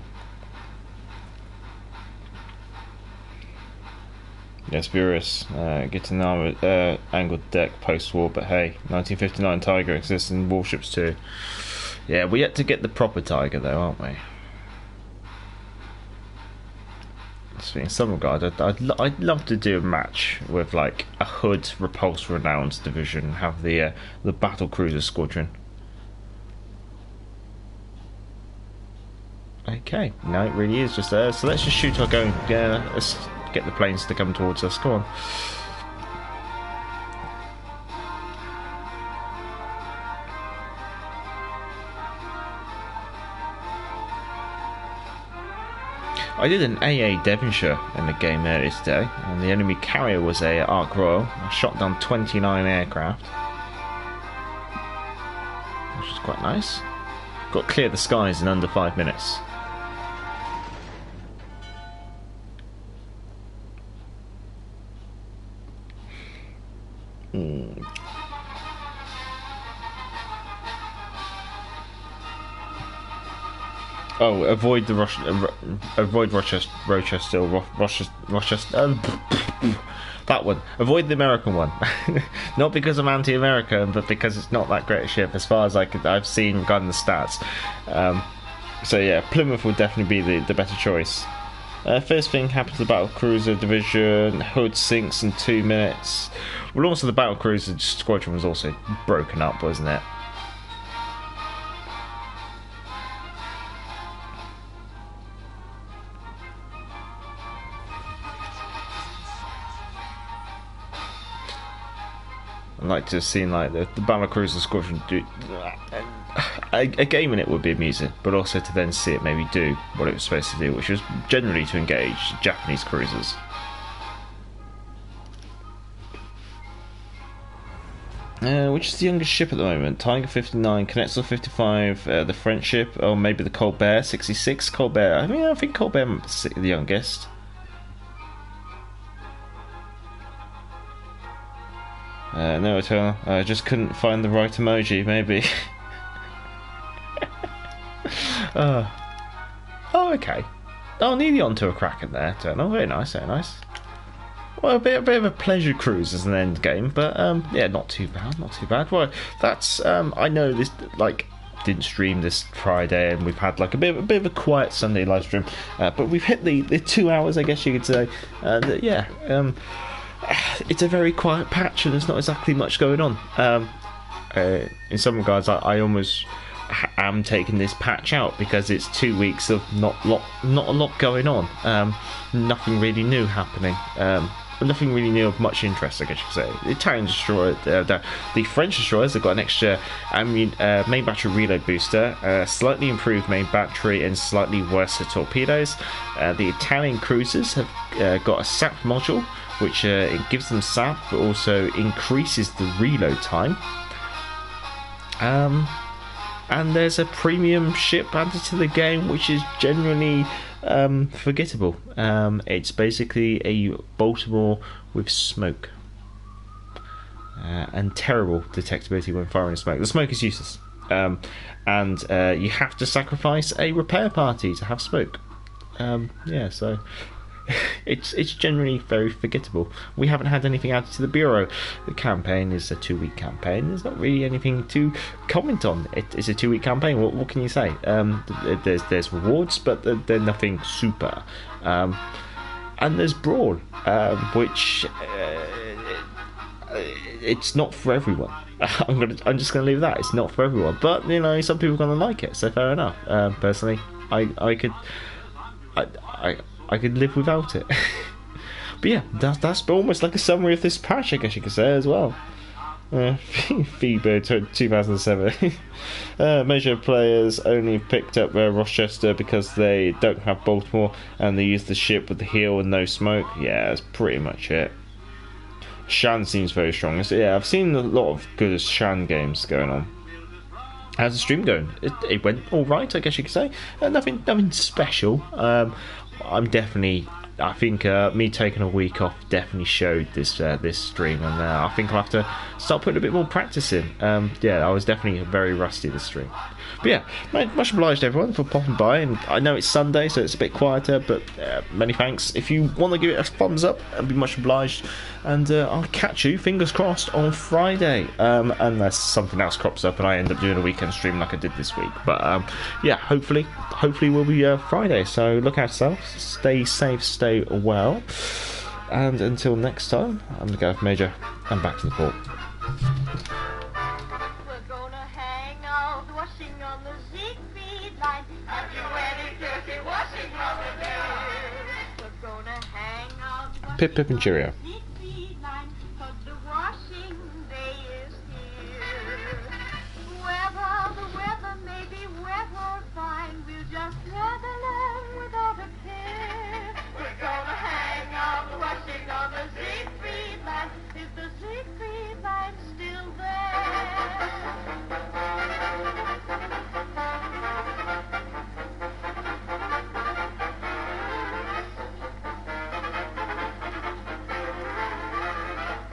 Yes, Furious. Uh, getting an uh, angled deck post war, but hey, 1959 Tiger exists in warships too. Yeah, we yet to get the proper Tiger though, aren't we? Speaking some regard, I'd, I'd, I'd love to do a match with like a Hood Repulse Renowned division, have the uh, the battle cruiser squadron. Okay, no, it really is just there. So let's just shoot our going. Yeah, let's get the planes to come towards us. Come on. I did an AA Devonshire in the game earlier today, and the enemy carrier was a Ark Royal. I shot down 29 aircraft, which was quite nice. Got clear the skies in under five minutes. Hmm. Oh, avoid the Roche- uh, avoid Rochester, Rochester, Ro- Rochester, Rochester. Um, that one. Avoid the American one. (laughs) not because I'm anti-American, but because it's not that great a ship as far as I could, I've seen regarding the stats. Um, so yeah, Plymouth would definitely be the, the better choice. Uh, first thing happens to the battle cruiser division. Hood sinks in two minutes. Well, also the battle cruiser squadron was also broken up, wasn't it? I'd like to have seen like the, the battle cruiser squadron do a, a game in it would be amusing, but also to then see it maybe do what it was supposed to do, which was generally to engage Japanese cruisers. Uh, which is the youngest ship at the moment? Tiger 59, Knetzel 55, uh, the French ship, or maybe the Colbert 66. Colbert, I mean, I think Colbert is the youngest. Uh, no, Eternal. I just couldn't find the right emoji, maybe. (laughs) uh, oh, okay. Oh, nearly onto a Kraken there, Eternal. Very nice, very nice. Well, a bit, a bit of a pleasure cruise as an end game, but um, yeah, not too bad, not too bad. Well, that's um, I know this like didn't stream this Friday, and we've had like a bit, a bit of a quiet Sunday live stream, uh, but we've hit the, the two hours, I guess you could say. And yeah, um, (sighs) it's a very quiet patch, and there's not exactly much going on. Um, uh, in some regards, I, I almost am taking this patch out because it's two weeks of not lot, not a lot going on. Um, nothing really new happening. Um, nothing really new of much interest, I guess you could say. The Italian destroyer, uh, the, the, French destroyers have got an extra mean, uh, main battery reload booster, uh, slightly improved main battery, and slightly worse torpedoes. Uh, the Italian cruisers have uh, got a SAP module, which uh, it gives them SAP, but also increases the reload time. Um, and there's a premium ship added to the game, which is generally um, forgettable. Um, it's basically a Baltimore with smoke. Uh, and terrible detectability when firing smoke. The smoke is useless. Um, and uh, you have to sacrifice a repair party to have smoke. Um, yeah, so (laughs) it's it's generally very forgettable. We haven't had anything added to the bureau. The campaign is a two week campaign. There's not really anything to comment on. It is a two week campaign. What, what, can you say? Um, there's there's rewards, but they're, nothing super. Um, and there's brawl, um, which uh, it's not for everyone. (laughs) I'm gonna I'm just gonna leave that. It's not for everyone, but you know some people are gonna like it, so fair enough. Um, personally, I I could I I I could live without it. (laughs) but yeah, that's that's almost like a summary of this patch, I guess you could say as well. Uh, (laughs) FIBA 2007. (laughs) uh, major players only picked up uh, Rochester because they don't have Baltimore and they use the ship with the heel and no smoke. Yeah, that's pretty much it. Shan seems very strong. So, yeah, I've seen a lot of good Shan games going on. How's the stream going? It, it went all right, I guess you could say. Uh, nothing, nothing special. Um, I'm definitely I think uh, me taking a week off definitely showed this uh, this stream, and uh, I think I'll have to start putting a bit more practice in. Um, yeah, I was definitely very rusty this stream. But yeah, much obliged everyone for popping by. And I know it's Sunday, so it's a bit quieter, but uh, many thanks. If you want to give it a thumbs up, I'd be much obliged. And uh, I'll catch you, fingers crossed, on Friday, um, unless something else crops up and I end up doing a weekend stream like I did this week. But um, yeah, hopefully, hopefully we'll be uh, Friday. So look out yourselves, stay safe, stay well. And until next time, I'm the Galloping Major, and back to the port. Pip, pip, and cheerio.